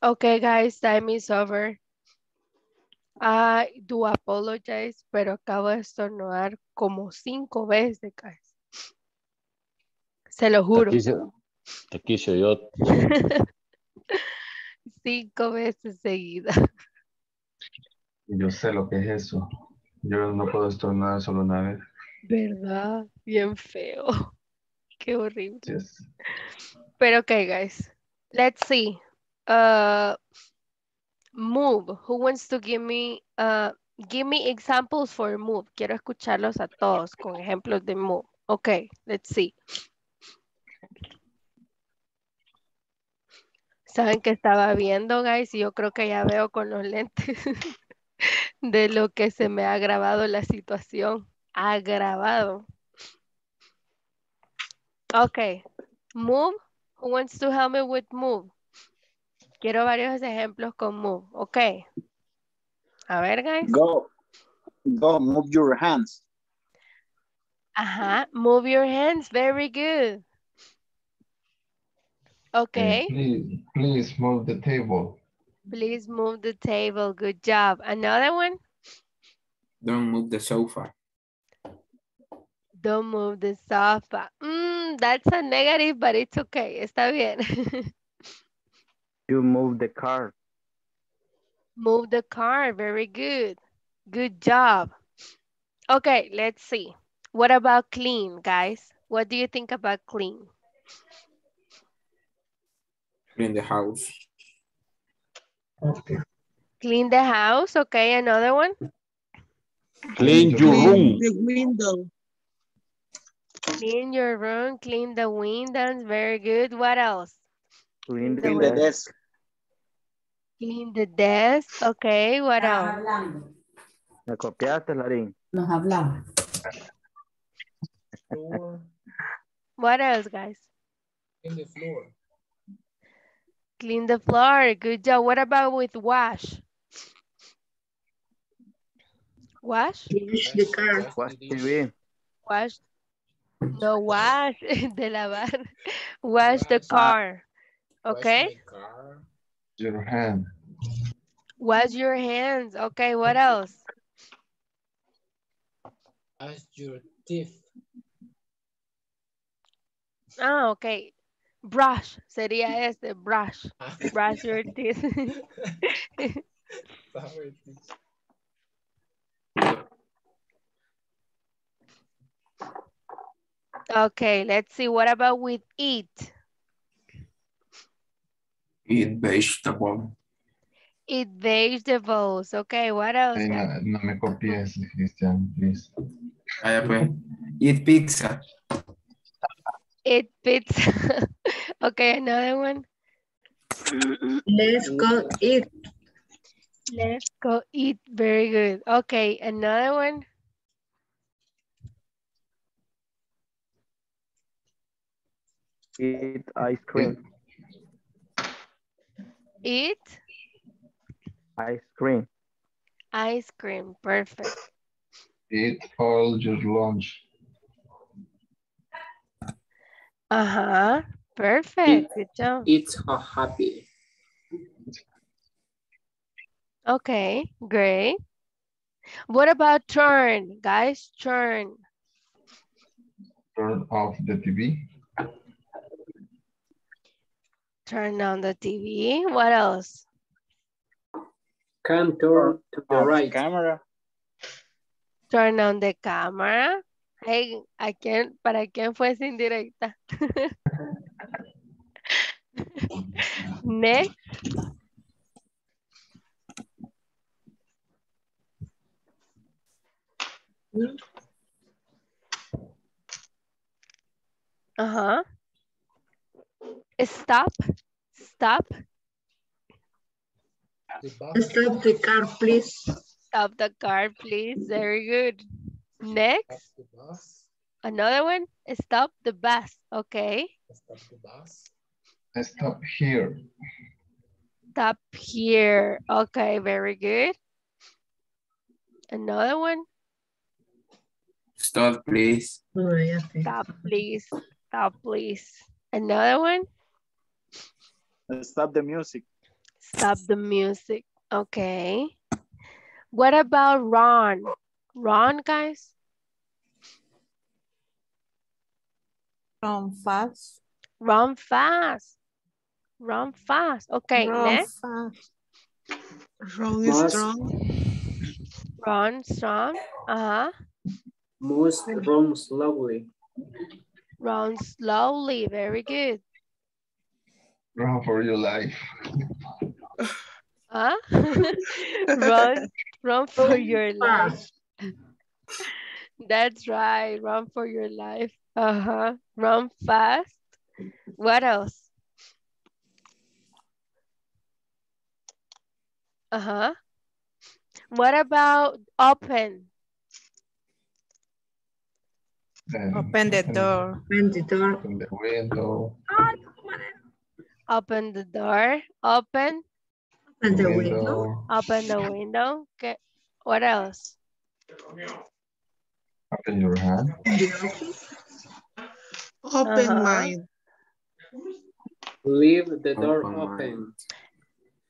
Okay, guys, time is over. I do apologize, pero acabo de estornudar como cinco veces, guys. Se lo juro. Te quise, te quise yo. <laughs> Cinco veces seguidas. Yo sé lo que es eso. Yo no puedo estornudar solo una vez. ¿Verdad? Bien feo. <laughs> Qué horrible. Yes. Pero okay, guys. Let's see. Uh, Move. Who wants to give me, uh, give me examples for move? Quiero escucharlos a todos con ejemplos de move. Okay, let's see. Saben que estaba viendo, guys, y yo creo que ya veo con los lentes <laughs> de lo que se me ha agravado la situación. Agravado. Okay, move. Who wants to help me with move? Quiero varios ejemplos con move. Okay. A ver, guys. Go. Go, move your hands. Ajá, move your hands. Very good. Okay. Please, please move the table. Please move the table. Good job. Another one. Don't move the sofa. Don't move the sofa. Mm, that's a negative, but it's okay. Está bien. <laughs> You move the car. move the car. Very good. Good job. Okay, let's see. What about clean, guys? What do you think about clean? Clean the house. Okay. Clean the house. Okay, another one. Clean your room. Clean The window. Clean your room. Clean the windows. Very good. What else? Clean the Clean the desk. Desk. Clean the desk. Okay, what else? ¿Me copiaste, Larín? Nos hablamos. Floor, What else, guys? in the floor. Clean the floor. Good job. What about with wash? Wash? Wash the car. Watch TV. Wash. No, wash. <laughs> De lavar. Wash the Wash. car. Wash Okay. the car. Your hand. Wash your hands. Okay, what else? Wash your teeth. Ah, okay. Brush. Sería <laughs> este, brush. Brush <laughs> your teeth. Okay, let's see. What about with eat? Eat vegetable. Eat vegetables. Okay, what else? Ay, guys? no, no me copies, Cristian, please. Ah, Vaya pues. Eat pizza. Eat pizza. <laughs> okay, another one. Let's go eat. Let's go eat. Very good. Okay, another one. Eat ice cream. Eat Ice cream. ice cream. Perfect. Eat all your lunch. Uh-huh. Perfect. Good job. It's a happy. Okay, great. What about turn, guys? Turn. Turn off the TV. Turn on the TV. What else? Can turn to the right. Camera. Turn on the camera. Hey, ¿a quién, ¿para quién fue esa indirecta? <laughs> Next. Uh-huh. Stop. Stop. Stop the car, please. Stop the car, please. Very good. Stop Next. the bus. Another one. Stop the bus. Okay. Stop the bus. Stop here. Stop here. Okay, very good. Another one. Stop, please. Ya sé. Stop, please. Stop, please. Another one. Stop the music. Stop the music. Okay. What about run? Run, guys? Run fast. Run fast. Run fast. Okay, Run next. fast. Wrong is strong. Run strong. Uh-huh. Must run slowly. Run slowly. Very good. Run for your life. Huh? <laughs> run, run for your life. That's right. Run for your life. Uh-huh. Run fast. What else? Uh-huh. What about open? Open the door. Open the door. Open the window. Open the door. Open. Open the window. window. Open the window. Okay. What else? Open your hand. In the office. Open Uh-huh. mind. Leave the door Open open.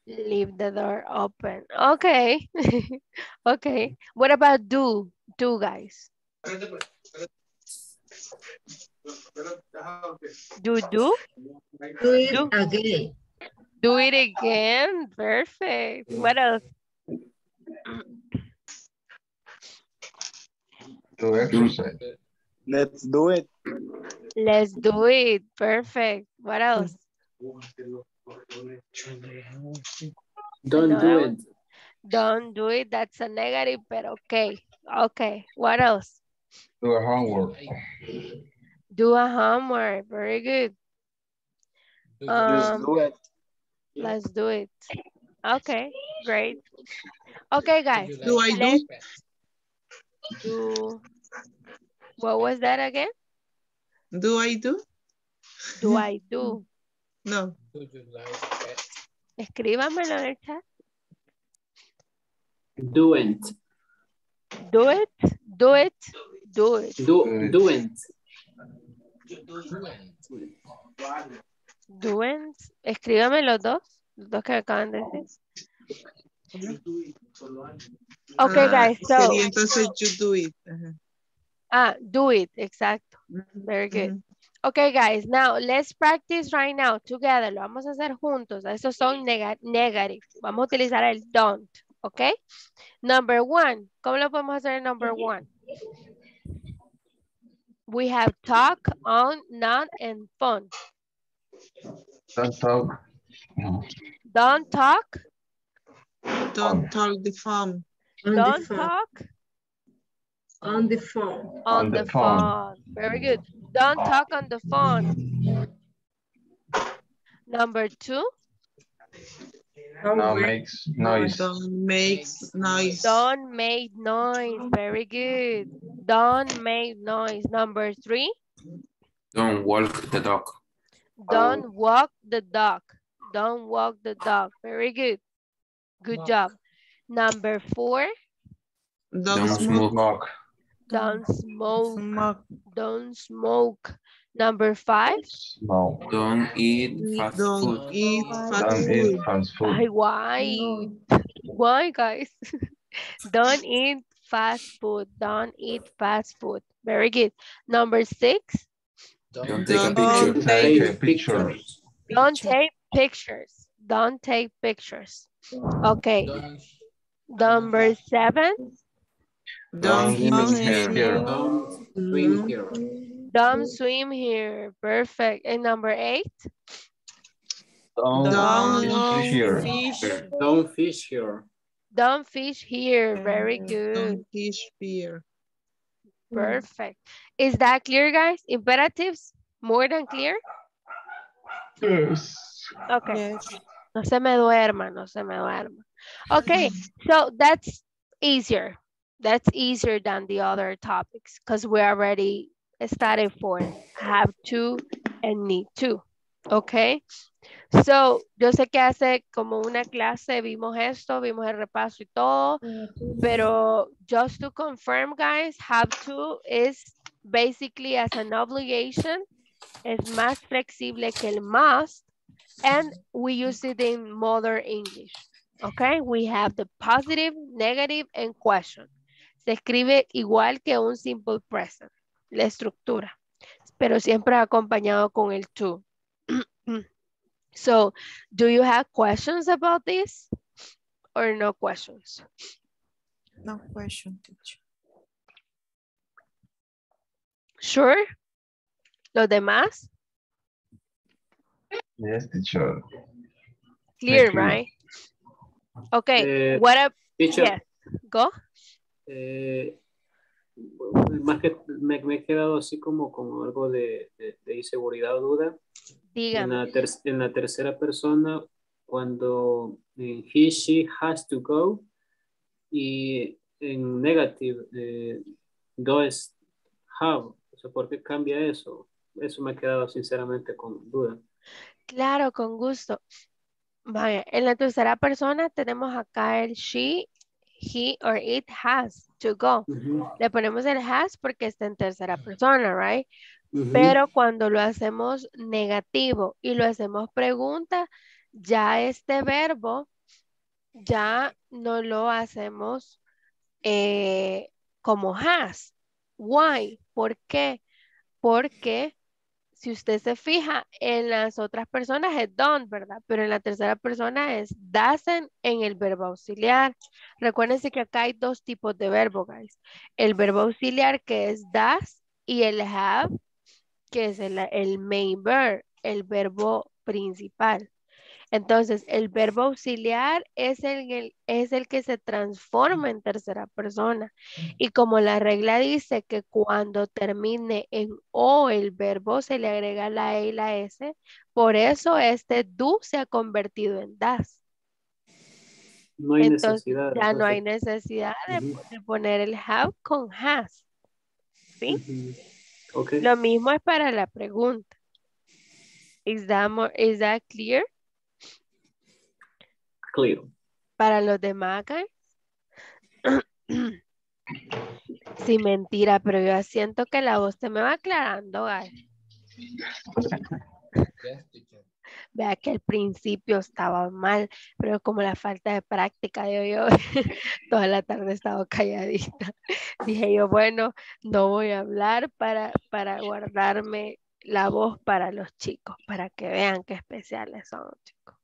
Leave the door open. Okay. <laughs> okay. What about do? Do, guys. Do, do? Do it Do. again. Do it again. Perfect. What else? To exercise. Let's do it. Let's do it. Perfect. What else? Don't No, do it. Don't do it. That's a negative, but okay. Okay. What else? Do a homework. Do a homework. Very good. Let's do it. Um, let's do it. Okay, great. Okay, guys. Do I do? do. What was that again? Do I do? Do I do? No. Do you like pets? Escríbamelo en el chat. Doing. Do it, do it, do it. Do, doing. Doing. Escríbame los dos, los dos que acaban de decir. Okay, Ah, guys, so. Sería entonces you do it. Ah, do it, exacto. Very good. Okay, guys, now let's practice right now together. Lo vamos a hacer juntos. Esos son nega negative. Vamos a utilizar el don't, okay? Number one. ¿Cómo lo podemos hacer en number one? We have talk, on, not, and fun. Don't talk. No. Don't talk, Don't talk the phone. On the don't phone. talk On the phone. on, the, phone. Very good. Don't talk on the phone. Number two, No makes noise. Don't make noise. don't make noise. Very good. Don't make noise. Number three, Don't walk the dog. don't walk the dog. Don't walk the dog. Very good. Good job. Number four, Don't Don't smoke. smoke. don't smoke. Smoke. Don't smoke. Number five, No. Don't eat fast Don't food. eat fast Don't eat fast food. Ay, why? Why, guys? <laughs> Don't eat fast food. Don't eat fast food. Very good. Number six, Don't take a Don't picture. Take a picture. don't take pictures. Don't take pictures. Okay. Don't, Number seven, Don't Don't swim eat here. Don't swim here. don't swim here. Perfect. And number eight, Don't Don't fish here. fish. Don't fish here. don't fish here. Very mm, good. Don't fish beer. Perfect. Is that clear, guys? Imperatives? More than clear? Yes. Okay. No se me duerma, no se me duerma. Okay, so that's easier. That's easier than the other topics because we already started for have to and need to. Okay. So, yo sé que hace como una clase vimos esto, vimos el repaso y todo, pero just to confirm, guys, have to is basically as an obligation, es más flexible que el must, and we use it in modern English. Okay, we have the positive, negative, and question. Se escribe igual que un simple present, la estructura, pero siempre acompañado con el to. <clears throat> so, do you have questions about this or no questions? No question, teacher. Sure? ¿Los demás? Yes, teacher. Clear, right? Okay, Eh, what up? teacher. Yes, go. Eh, más que me, me he quedado así como con algo de, de- de inseguridad o duda. En la, ter- en la tercera persona, cuando en he, she has to go, y en negative, eh, does have. O sea, ¿por qué cambia eso? Eso me ha quedado sinceramente con duda. Claro, con gusto. Vaya, en la tercera persona tenemos acá el she, he or it has to go. Le ponemos el has porque está en tercera persona, right? Pero cuando lo hacemos negativo y lo hacemos pregunta, ya este verbo ya no lo hacemos eh, como has. Why? ¿Por qué? Porque si usted se fija en las otras personas es don't, ¿verdad? Pero en la tercera persona es doesn't en el verbo auxiliar. Recuérdense que acá hay dos tipos de verbo, guys. El verbo auxiliar que es does y el have que es el, el main verb, el verbo principal. Entonces, el verbo auxiliar es el, el- es el que se transforma en tercera persona. Y como la regla dice que cuando termine en O el verbo se le agrega la E y la S, por eso este do se ha convertido en das. No hay Entonces, necesidad. ya no hay necesidad de, poner el have con has. ¿Sí? Lo mismo es para la pregunta. Is that, more, is that clear? Clear. Para los demás, <clears throat> guys? Sí, mentira, pero yo siento que la voz se me va aclarando, guys. <laughs> Vea que al principio estaba mal, pero como la falta de práctica, digo <laughs> yo, toda la tarde he estado calladita. <laughs> Dije yo, bueno, no voy a hablar para, para guardarme la voz para los chicos, para que vean qué especiales son, chicos.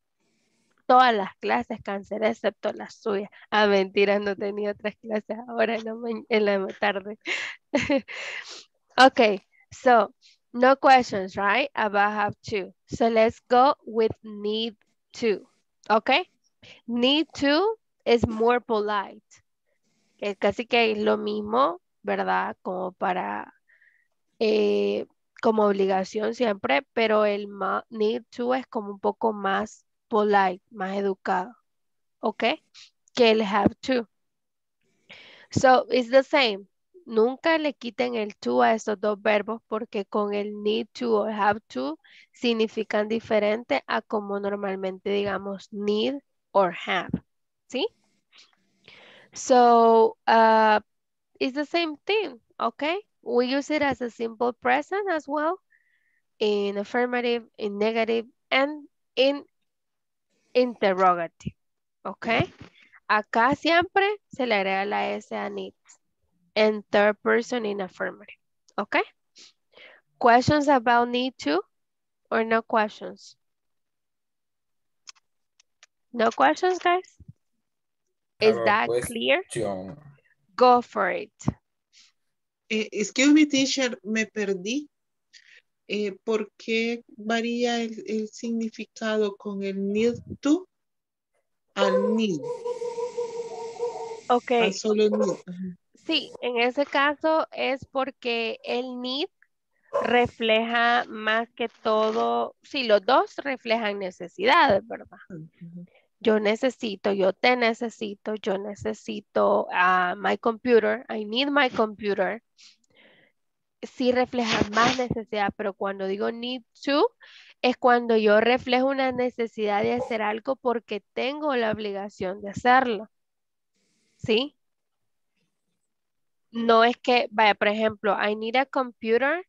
Todas las clases cancelé excepto las suyas. Ah, mentira, no tenía otras clases ahora en la, en la tarde. <laughs> okay, so no questions, right? About have to. So let's go with need to. Okay? Need to is more polite. Que casi que es lo mismo, ¿verdad? Como para, eh, como obligación siempre, pero el need to es como un poco más polite, más educado. ¿Ok? Que el have to. So, it's the same. Nunca le quiten el to a estos dos verbos porque con el need to o have to significan diferente a como normalmente digamos need or have. ¿Sí? So, uh, it's the same thing, okay? We use it as a simple present as well in affirmative, in negative, and in interrogative, okay? Acá siempre se le agrega la S a need. And third person in affirmative, okay? Questions about need to or no questions? No questions, guys? Is Have a that clear? Go for it. Eh, excuse me, teacher, me perdí. Eh, ¿Por qué varía el, el significado con el need to al need? Ok. Al solo need. Ajá. Sí, en ese caso es porque el need refleja más que todo, sí, los dos reflejan necesidades, ¿verdad? Yo necesito, yo te necesito, yo necesito a my computer, I need my computer. Sí refleja más necesidad, pero cuando digo need to, es cuando yo reflejo una necesidad de hacer algo porque tengo la obligación de hacerlo. ¿Sí? No es que, vaya, por ejemplo, I need a computer,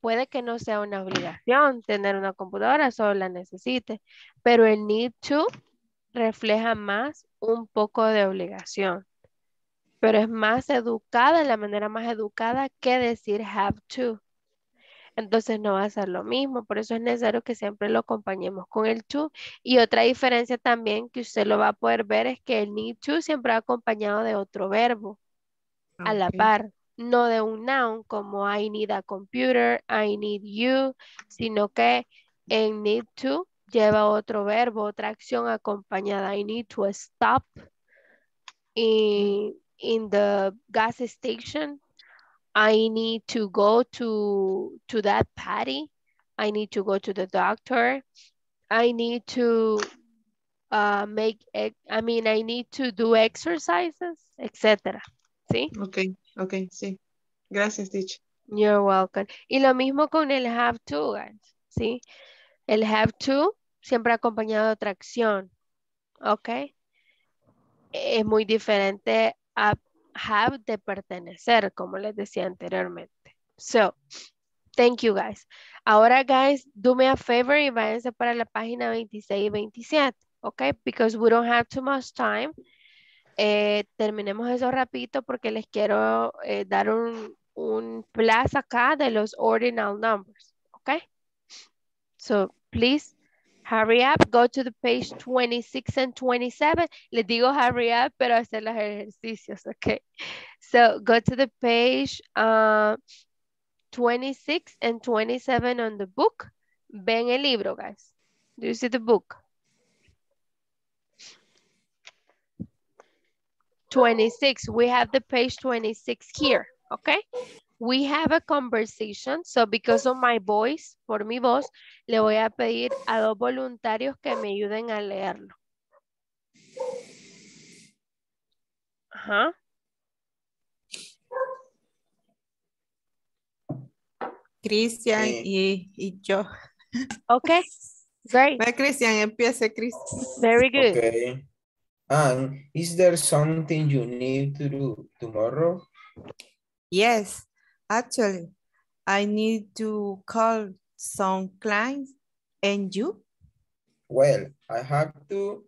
puede que no sea una obligación tener una computadora, solo la necesite, pero el need to refleja más un poco de obligación, pero es más educada, la manera más educada que decir have to. Entonces no va a ser lo mismo, por eso es necesario que siempre lo acompañemos con el to. Y otra diferencia también que usted lo va a poder ver es que el need to siempre va acompañado de otro verbo a la par, no de un noun como I need a computer, I need you, sino que en need to lleva otro verbo, otra acción acompañada. I need to stop in, in the gas station. I need to go to, to that party. I need to go to the doctor. I need to uh, make, I mean, I need to do exercises, etc. ¿Sí? Ok, ok, sí. Gracias, teacher. You're welcome. Y lo mismo con el have to, guys. ¿Sí? El have to siempre acompañado de otra acción. ¿Ok? Es muy diferente a have de pertenecer, como les decía anteriormente. So, thank you, guys. Ahora, guys, do me a favor y váyanse para la página 26 y 27. ¿Ok? Because we don't have too much time. Eh, terminemos eso rapidito porque les quiero eh, dar un, un plus acá de los ordinal numbers. ¿Ok? So, please, hurry up. Go to the page 26 and 27. Les digo hurry up, pero hacer los ejercicios. ¿Ok? So, go to the page uh, 26 and 27 on the book. Ven el libro, guys. Do you see the book? 26, we have the page 26 here, okay? We have a conversation, so because of my voice, por mi voz, le voy a pedir a dos voluntarios que me ayuden a leerlo. Ajá. Cristian y, y yo. Okay, <laughs> great. Cristian, empiece, Cristian. Very good. Okay. And is there something you need to do tomorrow? Yes, actually, I need to call some clients. And you? Well, I have to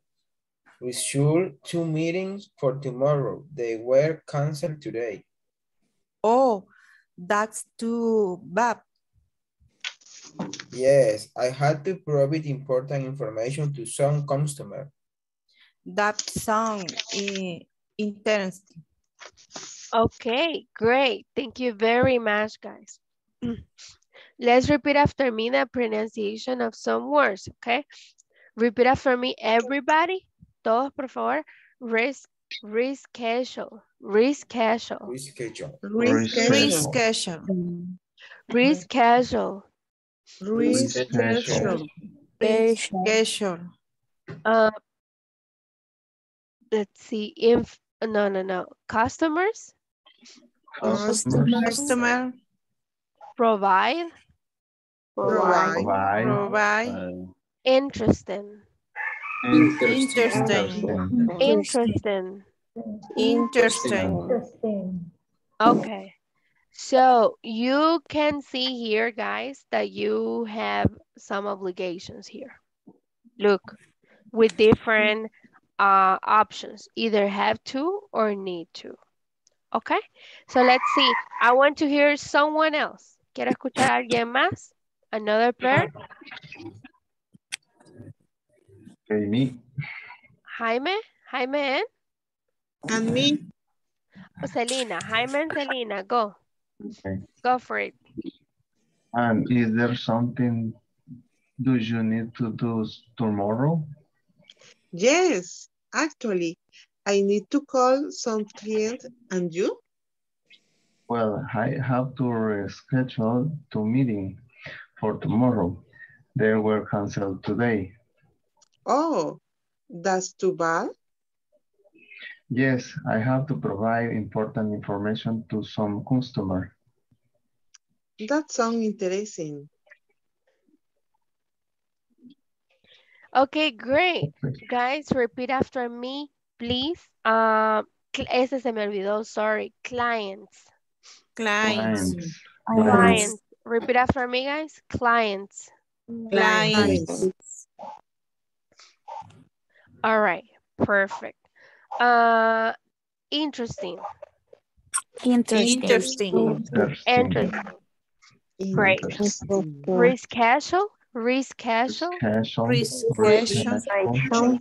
reschedule two meetings for tomorrow. They were canceled today. Oh, that's too bad. Yes, I had to provide important information to some customer. That sounds interesting. Okay, great. Thank you very much, guys. Let's repeat after me the pronunciation of some words, okay? Repeat after me, everybody. Todos, por favor. Risk, reschedule, reschedule, Reschedule. Reschedule. reschedule, Reschedule. Reschedule. uh, let's see, if, no, no, no, customers, Customer provide, Provide. Provide. provide interesting, interesting. interesting. Interesting. Okay. So you can see here, guys, that you have some obligations here. Look, with different uh, options, either have to or need to. Okay, so let's see. I want to hear someone else. Quiero escuchar a alguien más? Another player? Okay, me. Jaime? Jaime and? And me, Oh, Selena. Jaime and Selena, go. Okay. Go for it. And is there something do you need to do tomorrow? yes, actually, I need to call some client and you? Well, I have to reschedule two meeting for tomorrow. They were canceled today. Oh, that's too bad. Yes, I have to provide important information to some customer. That sounds interesting. Okay, great. Guys, repeat after me, please. Cl- ese se me olvidó, sorry. Clients. Clients. Clients. Clients. Repeat after me, guys. Clients. Clients. All right, perfect. Uh, interesting. Interesting. Interesting. Interesting. Great. Interesting. Reschedule. Reschedule. Reschedule. Reschedule.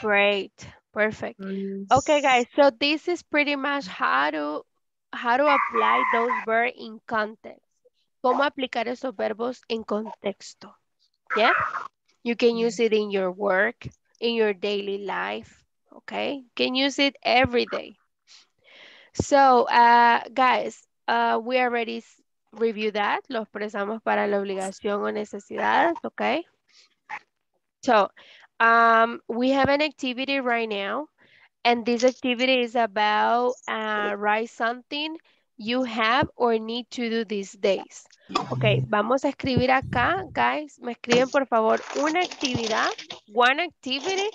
Great. Perfect. Okay, guys. So this is pretty much how to how to apply those verbs in context. Cómo aplicar esos verbos en contexto. Yeah? You can use it in your work, in your daily life, okay? Can use it every day. So, uh, guys, uh, we already reviewed that. Lo expresamos para la obligación o necesidades, okay? So, um, we have an activity right now, and this activity is about uh, write something you have or need to do these days. Ok, vamos a escribir acá, guys. Me escriben, por favor, una actividad, one activity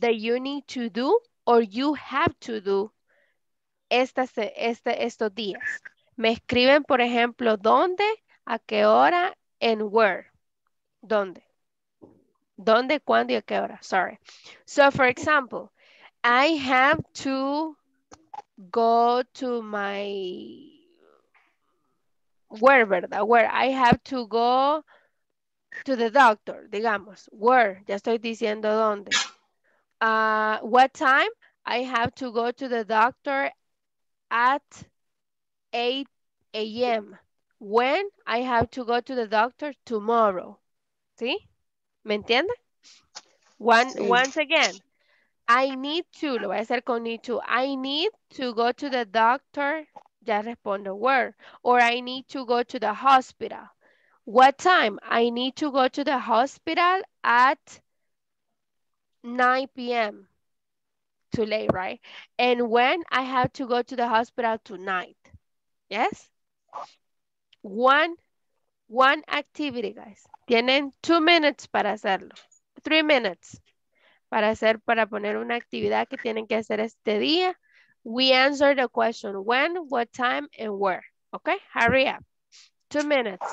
that you need to do or you have to do estas, este, estos días. Me escriben, por ejemplo, dónde, a qué hora, and where. ¿Dónde? ¿Dónde, cuándo y a qué hora? Sorry. So, for example, I have to go to my where, ¿verdad? Where I have to go to the doctor, digamos. Where, ya estoy diciendo dónde. Uh, what time? I have to go to the doctor at 8 a.m. When? I have to go to the doctor tomorrow. ¿Sí? ¿Me entiende? One, Sí. Once again, I need to, lo voy a hacer con need to. I need to go to the doctor, ya respondo where. Or I need to go to the hospital. What time? I need to go to the hospital at 9 p.m. Too late, right? And when I have to go to the hospital tonight. Yes? One, one activity, guys. Tienen two minutes para hacerlo. Three minutes para hacer, para poner una actividad que tienen que hacer este día. We answer the question when, what time, and where. Okay, hurry up. Two minutes.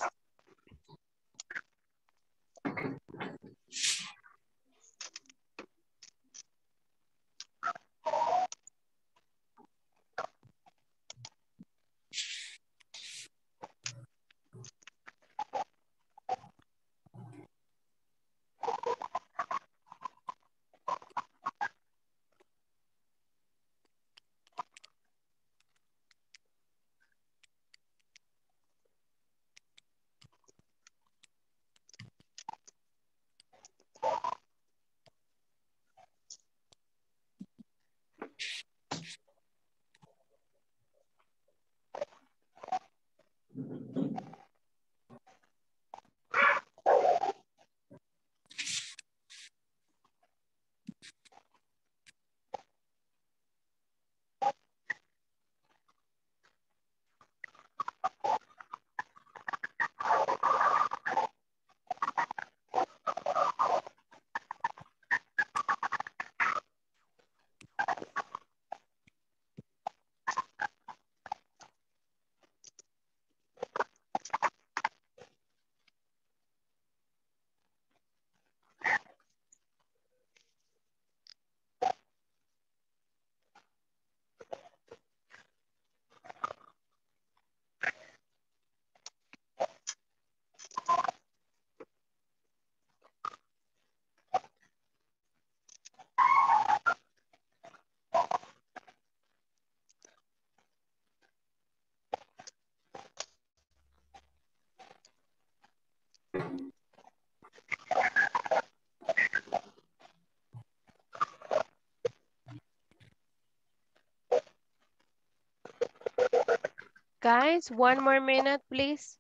Guys, one more minute, please.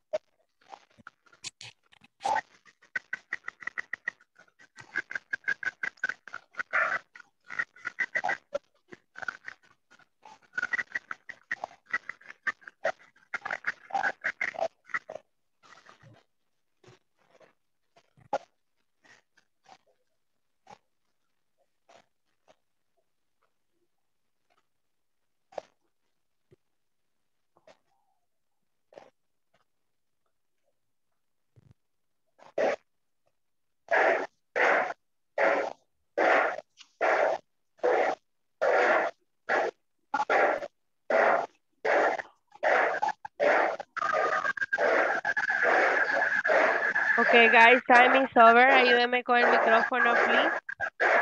guys, time is over. Ayúdame con el micrófono, please.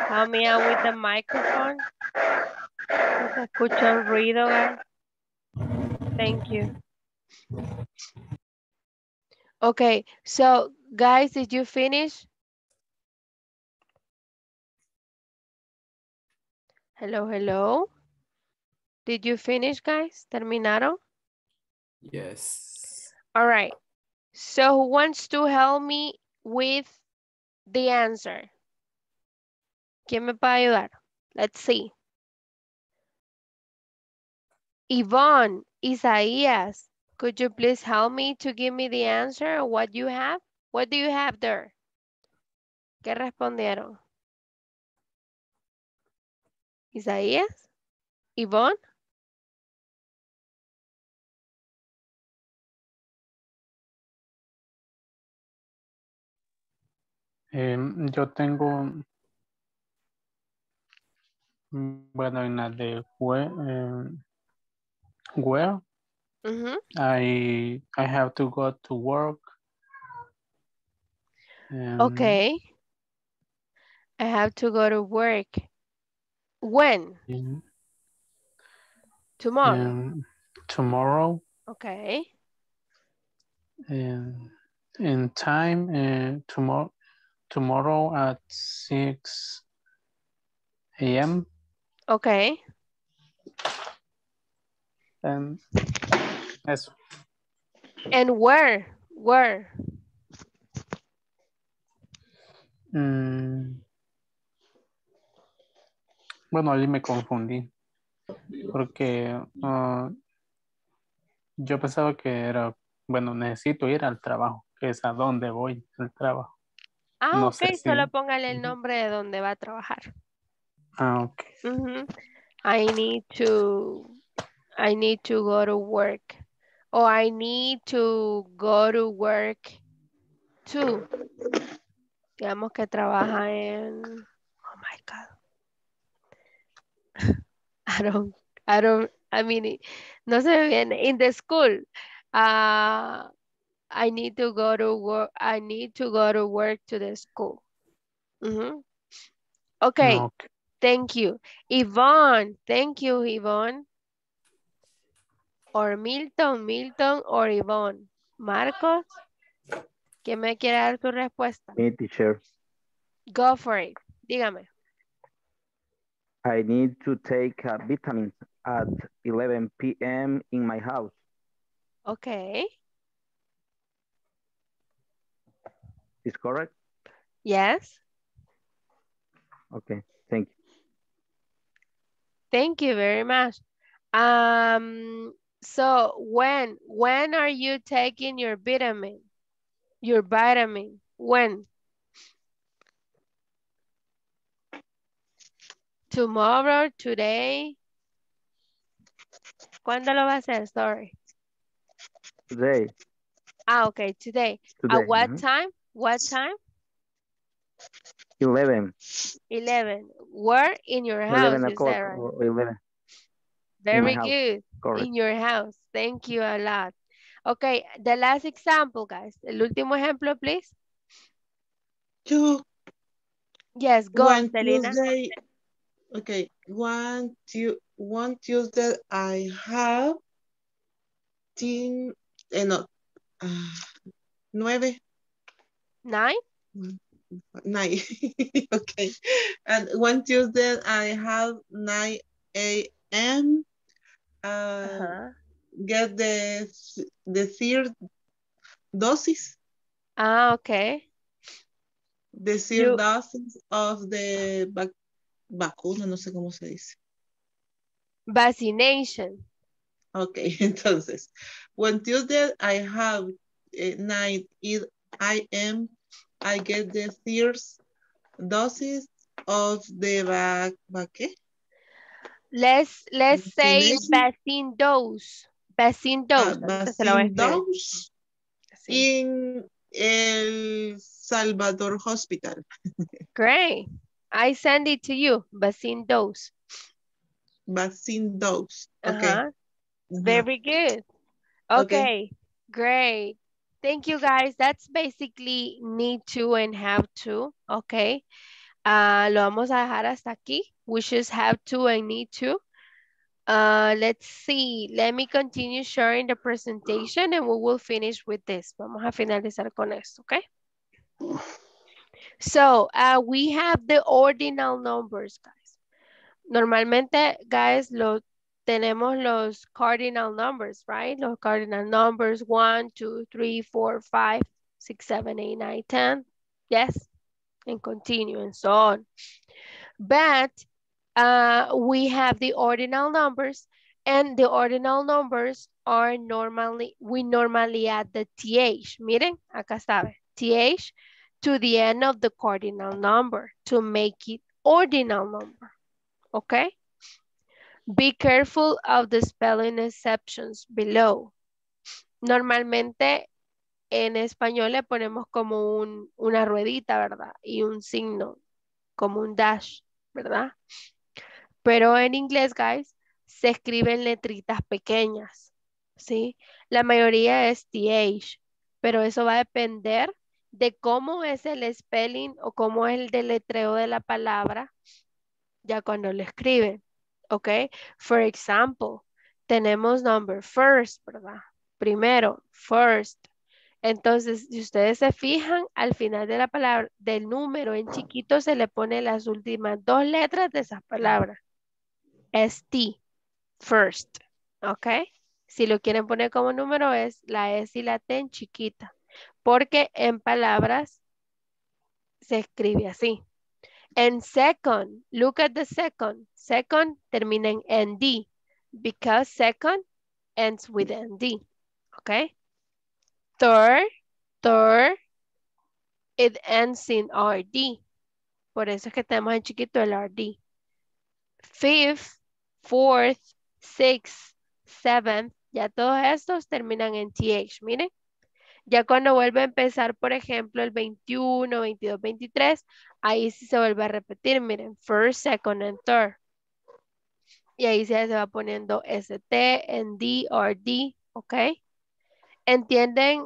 Help me out with the microphone. No se escucha un ruido, guys. Thank you. Okay, so guys, did you finish? Hello, hello. Did you finish, guys? Terminaron? Yes. All right. So who wants to help me with the answer? ¿Quién me puede ayudar? Let's see. Yvonne, Isaías, could you please help me to give me the answer what you have? What do you have there? ¿Qué respondieron? Isaías? Yvonne? Em, yo tengo, mm, bueno, en la de where, em, where Mhm. I I have to go to work. Em, Okay. I have to go to work. When? in- Tomorrow. em, tomorrow Okay. in in time uh, tomorrow tomorrow at 6 a.m. Okay. and eso. And where? Where? Mm. Bueno, ahí me confundí porque ah, yo pensaba que era, bueno, necesito ir al trabajo, que es a dónde voy al trabajo. Ah, No ok. sé si- Solo póngale el nombre de donde va a trabajar. Ah, ok. I need to, I need to go to work. Or I need to go to work too. Digamos que trabaja en, oh my God. <laughs> I don't, I don't, I mean, no se me viene. In the school, uh, I need to go to work, I need to go to work to the school. Mhm. Okay. No, ok. Thank you. Yvonne, thank you, Yvonne. Or Milton, Milton, or Yvonne. Marcos, ¿quién me quiere dar tu respuesta? Me, teacher. Go for it. Dígame. I need to take vitamins at 11 p.m. in my house. Okay. Is correct? Yes. Okay, thank you. Thank you very much. Um, so when, when are you taking your vitamin? Your vitamin, when? Tomorrow, today? ¿Cuándo lo va a hacer? Sorry. Today, Ah, okay, today. today. At what mhm. time? What time? 11. 11. Where? In your house, 11 you o'clock right? or 11. Very good. correct. In your house. Thank you a lot. Okay, the last example, guys. El último ejemplo, please. Yo, Yes, go, one Selena. Tuesday, okay, one, tu one Tuesday I have ten, eh, no, ah, nueve, Nine? nine, <laughs> okay. And one Tuesday I have nine a.m. Uh, Uh-huh. get the the third doses, Ah, okay. the third You- doses of the vac vacuna, no sé cómo se dice. Vaccination. Okay, <laughs> entonces, when Tuesday I have eh, 9 a.m., I get the first doses of the vac, vac. Let's, let's say vaccine dose. Vaccine dose. Ah, Ahorita se lo voy a vaccine dose in El Salvador Hospital. <laughs> Great. I send it to you. Vaccine dose. Vaccine dose. Okay. Uh-huh. Ajá. Very good. Okay. Okay, great. Thank you guys. That's basically need to and have to. Okay. Ah, lo vamos a dejar hasta aquí. We just have to and need to. Uh, let's see. Let me continue sharing the presentation and we will finish with this. Vamos a finalizar con esto, okay? So uh, we have the ordinal numbers, guys. Normalmente, guys, lo, tenemos los cardinal numbers, right? Los cardinal numbers, 1, 2, 3, 4, 5, 6, 7, 8, 9, 10. Yes, and continue and so on. But uh, we have the ordinal numbers and the ordinal numbers are normally, we normally add the TH. Miren, acá está, TH to the end of the cardinal number to make it ordinal number. Okay? Be careful of the spelling exceptions below. Normalmente en español le ponemos como un, una ruedita, ¿verdad? Y un signo, como un dash, ¿verdad? Pero en inglés, guys, se escriben letritas pequeñas, ¿sí? La mayoría es TH, pero eso va a depender de cómo es el spelling o cómo es el deletreo de la palabra ya cuando lo escriben, ¿ok? For example, tenemos number first, ¿verdad? Primero, first. Entonces, si ustedes se fijan, al final de la palabra, del número en chiquito se le pone las últimas dos letras de esa palabra. ST, first, ¿ok? Si lo quieren poner como número es la S y la T en chiquita, porque en palabras se escribe así. And second, look at the second. Second termina en ND because second ends with ND, okay? Third, third, it ends in RD. Por eso es que tenemos en chiquito el RD. Fifth, fourth, sixth, seventh, ya todos estos terminan en TH, miren. Ya cuando vuelve a empezar, por ejemplo, el 21, 22, 23, ahí sí se vuelve a repetir, miren, first, second, and third. Y ahí se va poniendo ST, ND, RD, ¿ok? ¿Entienden,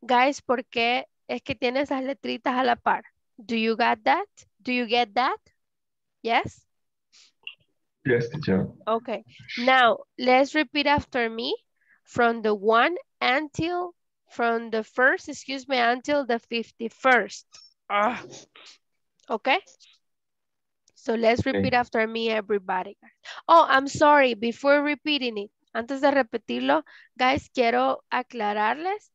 guys, por qué es que tiene esas letritas a la par? Do you get that? Do you get that? Yes? Yes, teacher. Okay. Now, let's repeat after me from the one until, from the first, excuse me, until the 51st. Ah. Okay? So let's repeat after me, everybody. Oh, I'm sorry, before repeating it, antes de repetirlo, guys, quiero aclararles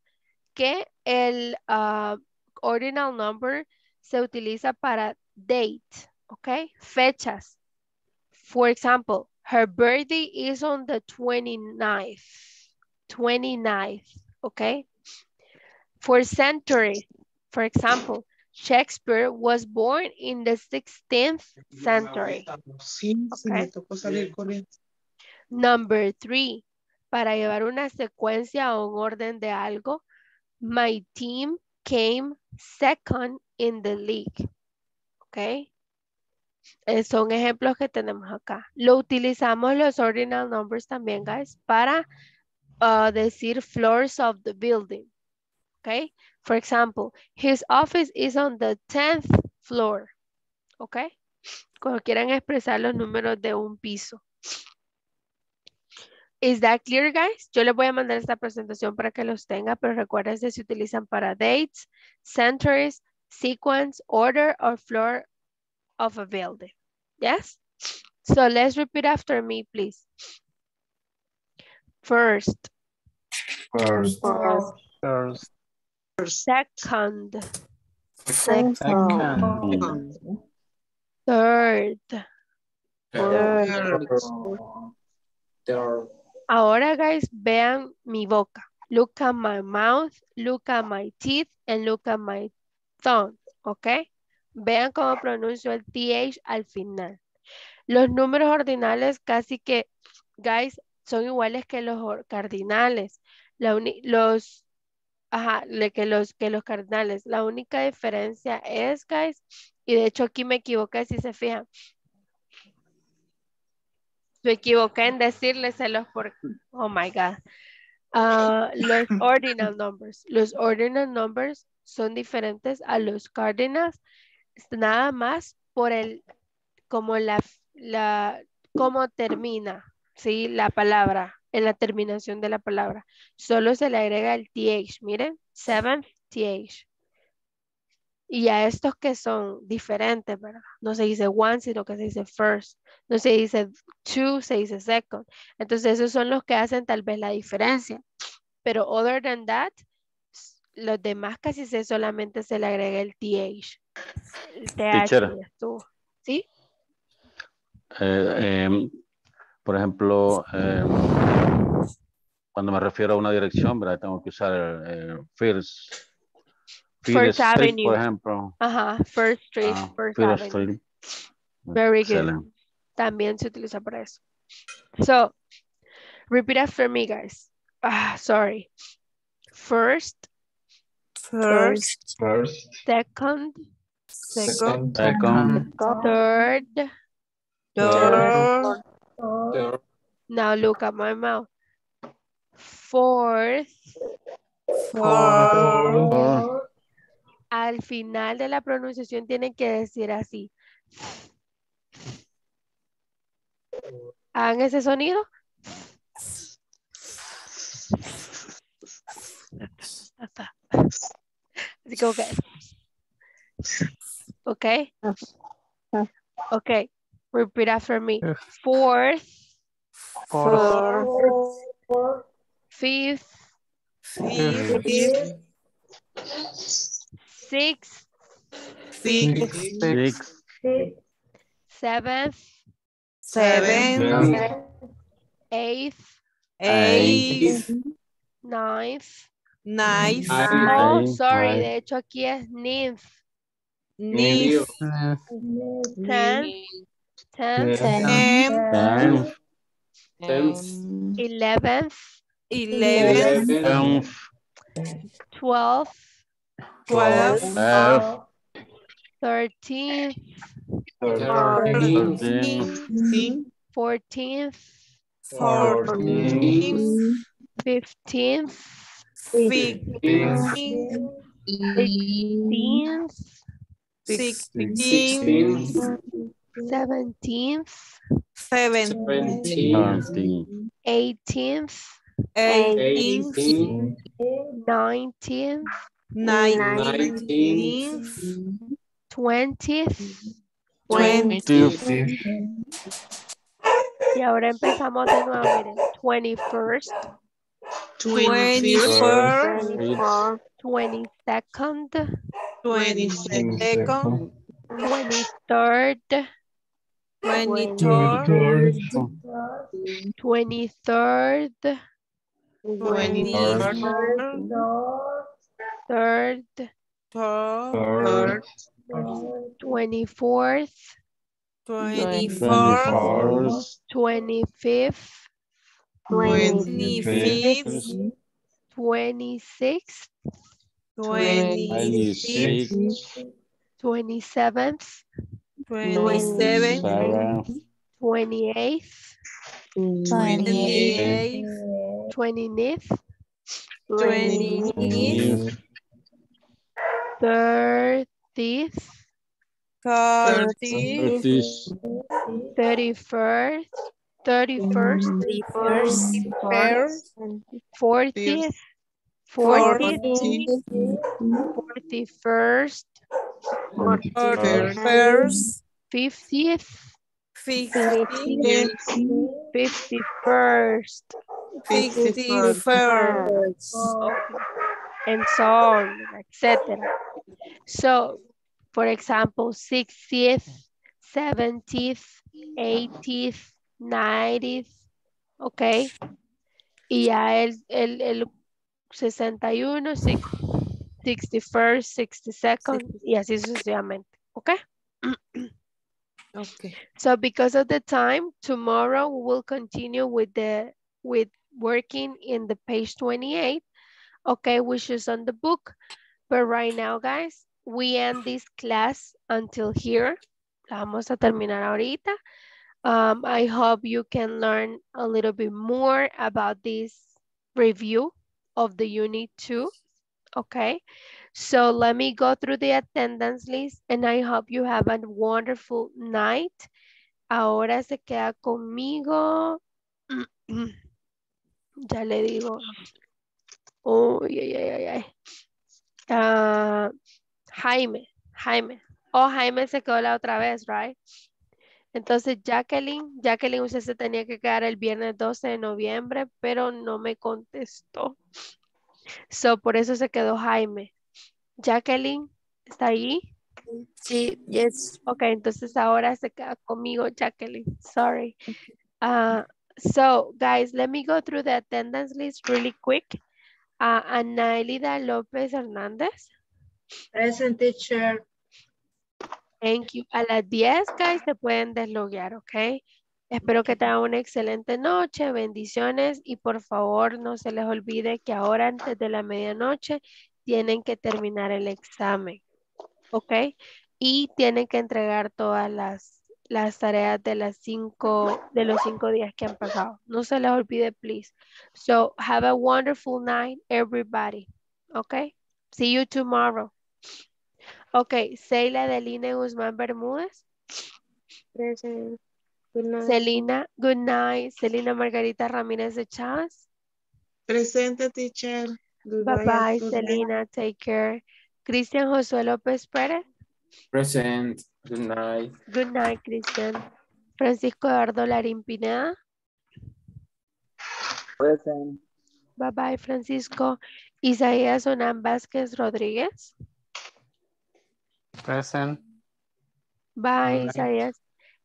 que el uh, ordinal number se utiliza para date, okay? Fechas. For example, her birthday is on the 29th. 29th, okay? For century, for example, Shakespeare was born in the 16th century. Sí, sí, me Okay. tocó salir con él. Number three, para llevar una secuencia o un orden de algo, my team came second in the league. ¿Ok? Eh, son ejemplos que tenemos acá. Lo utilizamos los ordinal numbers también, guys, para uh, decir floors of the building. ¿Ok? For example, his office is on the 10th floor. ¿Ok? Cuando quieran expresar los números de un piso. Is that clear, guys? Yo les voy a mandar esta presentación para que los tenga, pero recuerden que se utilizan para dates, centers, sequence, order, or floor of a building. Yes? So let's repeat after me, please. First, First, First, second, second, third. Third. Ahora, guys, vean mi boca. Look at my mouth, look at my teeth, and look at my tongue, ¿ok? Vean cómo pronuncio el TH al final. Los números ordinales casi que, guys, son iguales que los cardinales. La los, ajá, le- que los, que los cardinales. La única diferencia es, guys, y de hecho aquí me equivoqué si se fijan. Me equivoqué en decírleselos por, oh my God. Ah, los <laughs> ordinal numbers. Los ordinal numbers son diferentes a los cardinals nada más por el, como la, la, cómo termina, ¿sí? La palabra, en la terminación de la palabra. Solo se le agrega el TH, miren, seventh TH. Y a estos que son diferentes, ¿verdad? No se dice one, sino que se dice first. No se dice two, se dice second. Entonces esos son los que hacen tal vez la diferencia. Pero other than that, los demás casi se solamente se le agrega el TH. El TH. ¿Sí? Eh, em, por ejemplo, em, cuando me refiero a una dirección, ¿verdad? Tengo que usar el, el First, First Street, Avenue. por ejemplo. Ajá, First Street, Ah, First First Avenue. Street. Very good. También se utiliza para eso. So, repeat after me, guys. Ah, sorry. First, First, First, second, second, Second, third. third, Third, Now look at my mouth. Fourth. fourth, fourth, Al final de la pronunciación tienen que decir así. Hagan ese sonido. Así como que. Ok. Ok. Repeat after me. Fourth, fourth, fifth, fifth, sixth, sixth, six, seventh, seventh, eighth, eighth, ninth. ninth, Oh, sorry. ninth. De hecho, aquí es ninth. ninth, Tenth, tenth, tenth, tenth, eleventh, eleventh, tenth, twelfth, twelfth, twelfth, thirteenth, thirteen, thirteenth, fourteenth, fourteenth, fifteenth, fifteenth, sixteenth, sixteenth, seventeenth, seventeenth, seventeen, eighteenth, Nineteenth. nineteenth, twentieth. twentieth, Y ahora empezamos de nuevo, miren. Twenty-first, twenty-first, twenty-second, twenty-second, twenty-third, 23rd, 23rd, 23rd, 3rd, 24th, 24th, 25th, 25th, 26th, 26th, 27th, 27, 28, 28, 29th, 29th, 30th, 30th, 31st, 31st, 31st, 40th, 40th, 41st, 41st, Fiftieth. Fifty first. Fifty first. And so on, etc. So, for example, 60th, 70th, 80th, 90th, ok. Y ya el, el, el 61, 61st, 62nd, y así sucesivamente, ok. Okay. So because of the time, tomorrow we will continue with the with working in the page 28. Okay, which is on the book. But right now, guys, we end this class until here. Vamos a terminar ahorita. Um, I hope you can learn a little bit more about this review of the unit two. Okay, so let me go through the attendance list and I hope you have a wonderful night. Ahora se queda conmigo. <clears throat> Ya le digo. Ah, Jaime, Jaime. Oh, Jaime se quedó la otra vez, right? Entonces, Jacqueline, Jacqueline, usted se tenía que quedar el viernes 12 de noviembre, pero no me contestó. So, por eso se quedó Jaime. Jacqueline, ¿está ahí? Sí, yes. Ok, entonces ahora se queda conmigo, Jacqueline. Sorry. Uh, so, guys, let me go through the attendance list really quick. Uh, Anaelida López Hernández. Present teacher. Thank you. A las 10, guys, se pueden desloguear, ¿ok? Espero que tengan una excelente noche, bendiciones y por favor no se les olvide que ahora antes de la medianoche tienen que terminar el examen, ¿ok? Y tienen que entregar todas las, las tareas de, las cinco, de los cinco días que han pasado. No se les olvide, please. So, have a wonderful night, everybody, ¿ok? See you tomorrow. Ok, Seila Deline Guzmán Bermúdez. Good night. Celina, good night. Celina Margarita Ramírez de Chávez. Presente, teacher. Bye Goodbye, bye, good night. Celina. Take care. Cristian Josué López Pérez. Present. Good night. Good night, Cristian. Francisco Eduardo Larín Pineda. Present. Bye bye, Francisco. Isaías Onán Vázquez Rodríguez. Present. Bye, Good. Isaías.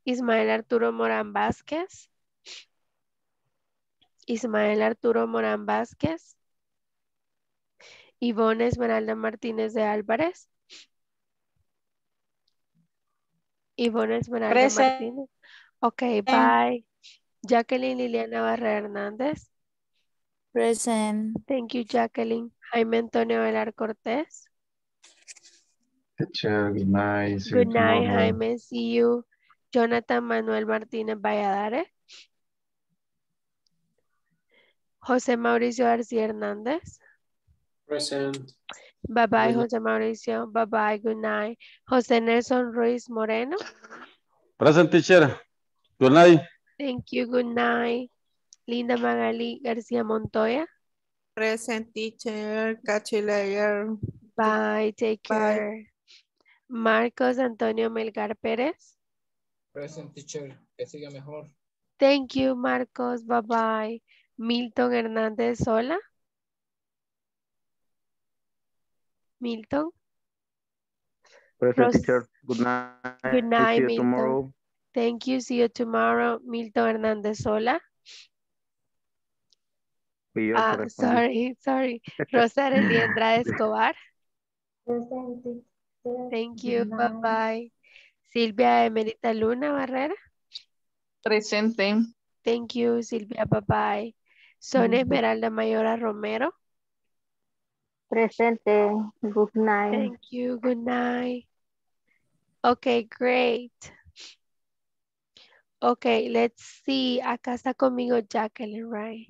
Ismael Arturo Morán Vázquez. Ismael Arturo Morán Vázquez. Ivonne Esmeralda Martínez de Álvarez. Ivonne Esmeralda Present. Martínez. Ok, bye. Jacqueline Liliana Barrera Hernández. Present. Thank you, Jacqueline. Jaime Antonio Velar Cortés. Teacher, good night. Good night. Jaime. See you. Jonathan Manuel Martínez Valladares. José Mauricio García Hernández. Present. Bye bye, José Mauricio. Bye bye, good night. José Nelson Ruiz Moreno. Present teacher. Good night. Thank you, good night. Linda Magali García Montoya. Present teacher. Catch you later. Bye, take Bye. care. Marcos Antonio Melgar Pérez. Present teacher, que siga mejor. Thank you, Marcos. Bye bye. Milton Hernández Sola. Milton. Present Ros- teacher. Good night. Good night, See you Milton. tomorrow. Thank you. See you tomorrow. Milton Hernández yo Ah, sorry, sorry. Rosarely <laughs> Andrade Escobar. Present. Thank you. Good Bye night. bye. Silvia Emerita Luna Barrera. Presente. Thank you, Silvia. Bye bye. Sonia Esmeralda Mayora Romero. Presente. Good night. Thank you. Good night. Okay, great. Okay, let's see. Acá está conmigo Jacqueline, right?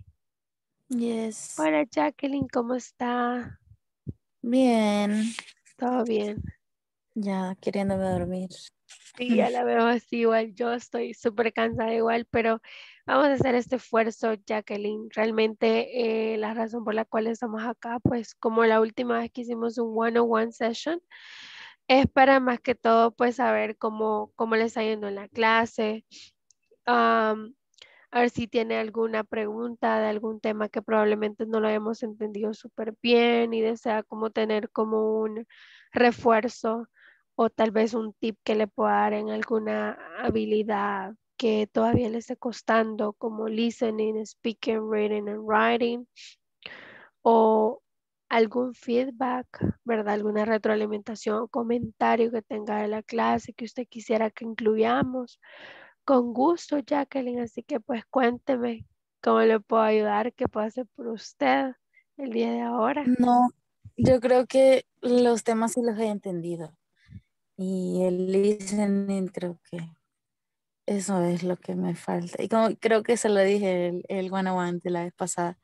Yes. Hola Jacqueline, ¿cómo está? Bien. ¿Todo bien? Ya queriéndome dormir. Sí, ya la veo así igual. Yo estoy súper cansada igual, pero vamos a hacer este esfuerzo, Jacqueline. Realmente eh, la razón por la cual estamos acá, pues como la última vez que hicimos un one-on-one session, es para más que todo, pues saber cómo, cómo le está yendo en la clase. am, a ver si tiene alguna pregunta de algún tema que probablemente no lo hayamos entendido súper bien y desea como tener como un refuerzo o tal vez un tip que le pueda dar en alguna habilidad que todavía le esté costando como listening, speaking, reading and writing o algún feedback, ¿verdad? Alguna retroalimentación comentario que tenga de la clase que usted quisiera que incluyamos. Con gusto, Jacqueline, así que pues cuénteme cómo le puedo ayudar, qué puedo hacer por usted el día de ahora. No, yo creo que los temas sí los he entendido. Y el listening creo que eso es lo que me falta. Y como creo que se lo dije el, el one on one de la vez pasada,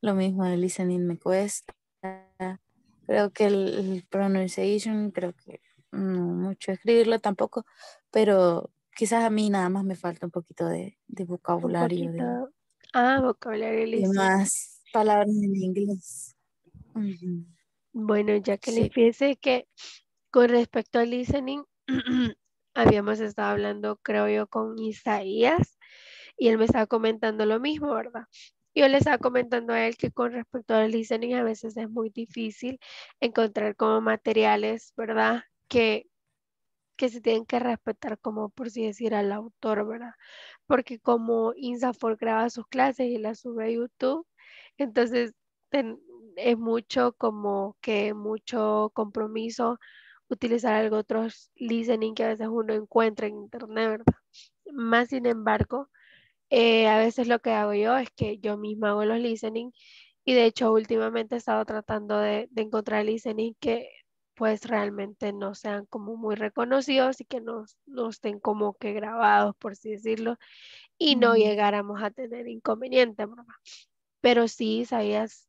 lo mismo el listening me cuesta. Creo que el, el pronunciation, creo que no mucho escribirlo tampoco, pero quizás a mí nada más me falta un poquito de, de vocabulario, de. Ah, vocabulario de listening. más palabras en inglés. Bueno, Jacqueline, Sí. fíjese que Con respecto al listening, <clears throat> habíamos estado hablando, creo yo, con Isaías y él me estaba comentando lo mismo, ¿verdad? Yo le estaba comentando a él que con respecto al listening a veces es muy difícil encontrar como materiales, ¿verdad? Que, que se tienen que respetar como por así decir al autor, ¿verdad? Porque como INSAFOR graba sus clases y las sube a YouTube, entonces es mucho como que mucho compromiso utilizar algo otros listening que a veces uno encuentra en internet, ¿verdad? Más sin embargo, eh, a veces lo que hago yo es que yo misma hago los listening y de hecho últimamente he estado tratando de, de encontrar listening que pues realmente no sean como muy reconocidos y que no, no estén como que grabados, por así decirlo, y no Ujú. llegáramos a tener inconveniente, ¿verdad? Pero sí, sabías,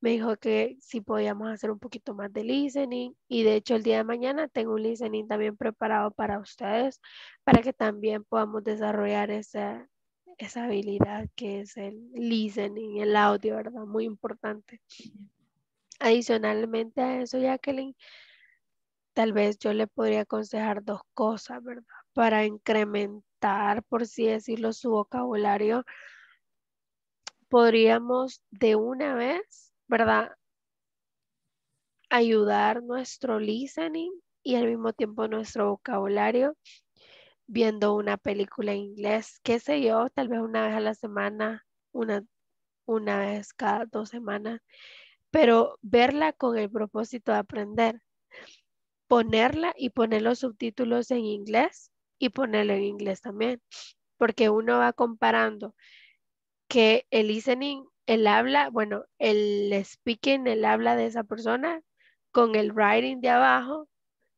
me dijo que sí podíamos hacer un poquito más de listening y de hecho el día de mañana tengo un listening también preparado para ustedes para que también podamos desarrollar esa, esa habilidad que es el listening, el audio, ¿verdad? Muy importante. Adicionalmente a eso, Jacqueline, tal vez yo le podría aconsejar dos cosas, ¿verdad? Para incrementar, por así decirlo, su vocabulario podríamos de una vez, ¿verdad? Ayudar nuestro listening y al mismo tiempo nuestro vocabulario viendo una película en inglés, qué sé yo, tal vez una vez a la semana, una, una vez cada dos semanas, pero verla con el propósito de aprender, ponerla y poner los subtítulos en inglés y ponerlo en inglés también, porque uno va comparando que el listening, el habla, bueno, el speaking, el habla de esa persona con el writing de abajo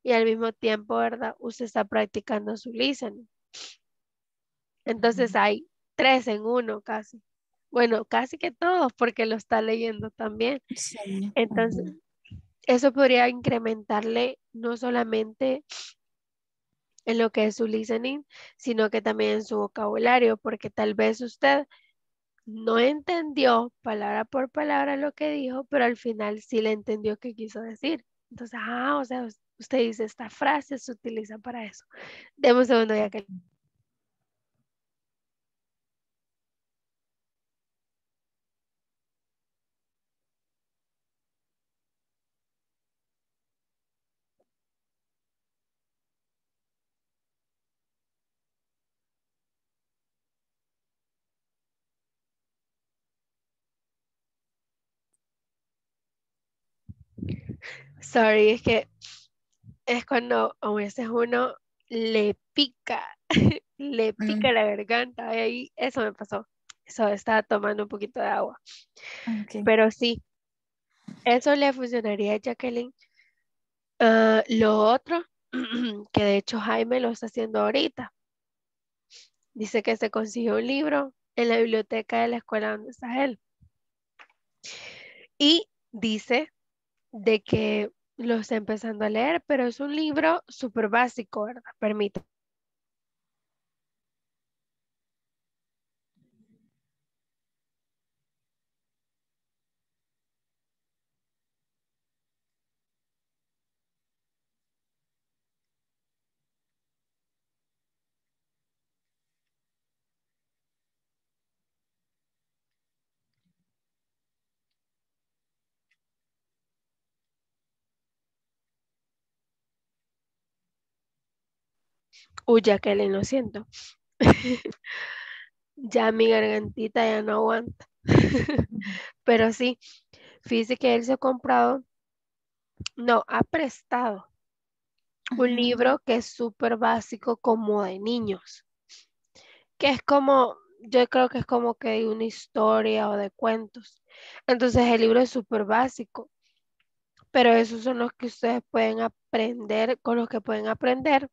y al mismo tiempo, ¿verdad? Usted está practicando su listening. Entonces hay tres en uno casi. Bueno, casi que todos porque lo está leyendo también. Sí. Entonces, eso podría incrementarle no solamente en lo que es su listening, sino que también en su vocabulario, porque tal vez usted no entendió palabra por palabra lo que dijo, pero al final sí le entendió qué quiso decir. Entonces, ah, o sea, us- usted dice, esta frase se utiliza para eso. Deme un segundo ya que... Sorry, es que es cuando a veces uno le pica, <laughs> le pica Mm, la garganta y ahí eso me pasó. Eso estaba tomando un poquito de agua. Pero sí, eso le funcionaría a Jacqueline. Ah, lo otro, <clears throat> que de hecho Jaime lo está haciendo ahorita, dice que se consiguió un libro en la biblioteca de la escuela donde está él. Y dice de que lo está empezando a leer, pero es un libro súper básico, ¿verdad? Permítame. Uy, Jacqueline, lo siento. <laughs> Ya mi gargantita ya no aguanta. <laughs> Pero sí, fíjese que él se ha comprado, no, ha prestado un libro que es súper básico como de niños, que es como, yo creo que es como que de una historia o de cuentos. Entonces el libro es súper básico, pero esos son los que ustedes pueden aprender, con los que pueden aprender.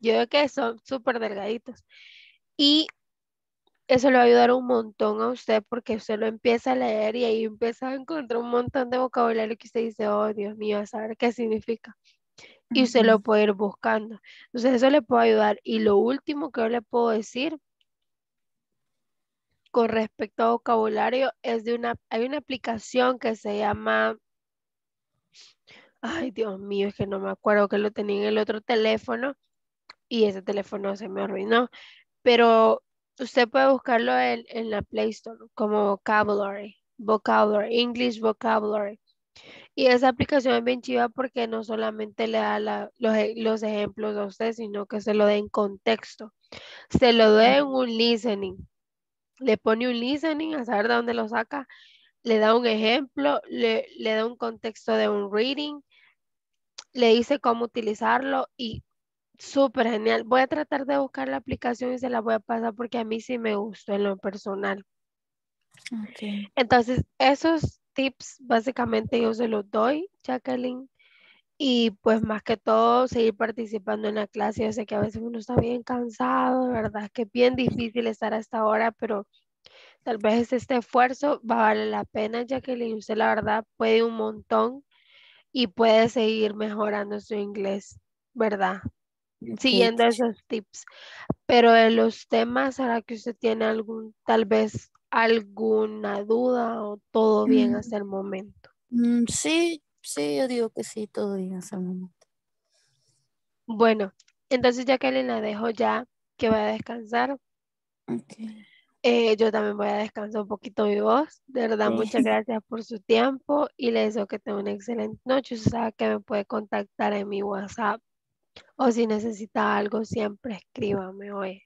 Yo creo que son súper delgaditos. Y eso le va a ayudar un montón a usted porque usted lo empieza a leer y ahí empieza a encontrar un montón de vocabulario que usted dice, oh Dios mío, a saber qué significa. Y usted lo puede ir buscando. Entonces eso le puede ayudar. Y lo último que yo le puedo decir con respecto a vocabulario es de una, hay una aplicación que se llama Ay, Dios mío, es que no me acuerdo que lo tenía en el otro teléfono y ese teléfono se me arruinó. Pero usted puede buscarlo en, en la Play Store como vocabulary, vocabulary, English vocabulary. Y esa aplicación es bien chiva porque no solamente le da la- los, e- los ejemplos a usted, sino que se lo da en contexto. Se lo da en un listening. Le pone un listening a saber de dónde lo saca. Le da un ejemplo, le, le da un contexto de un reading, le dice cómo utilizarlo y súper genial. Voy a tratar de buscar la aplicación y se la voy a pasar porque a mí sí me gustó en lo personal. Ok. Entonces, esos tips básicamente yo se los doy, Jacqueline. Y pues más que todo, seguir participando en la clase. Yo sé que a veces uno está bien cansado, verdad, que es bien difícil estar a esta hora, pero tal vez este esfuerzo va a valer la pena, Jacqueline. Usted la verdad puede un montón y puede seguir mejorando su inglés, ¿verdad? Siguiendo esos tips. Pero de los temas, ¿será que usted tiene algún, tal vez alguna duda o todo bien Mm. hasta el momento? Mm, sí, sí, yo digo que sí, todo bien hasta el momento. Bueno, entonces Jacqueline la dejo ya que vaya a descansar. Eh, yo también voy a descansar un poquito mi voz. De verdad, Sí. muchas <laughs> gracias por su tiempo y le deseo que tenga una excelente noche. Usted sabe que me puede contactar en mi WhatsApp o si necesita algo, siempre escríbame hoy.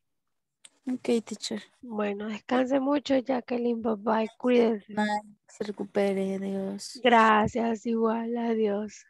Ok, teacher. Bueno, descanse mucho, Jacqueline. Bye bye. Cuídese. Nada, se recupere, Dios. Gracias, igual. Adiós.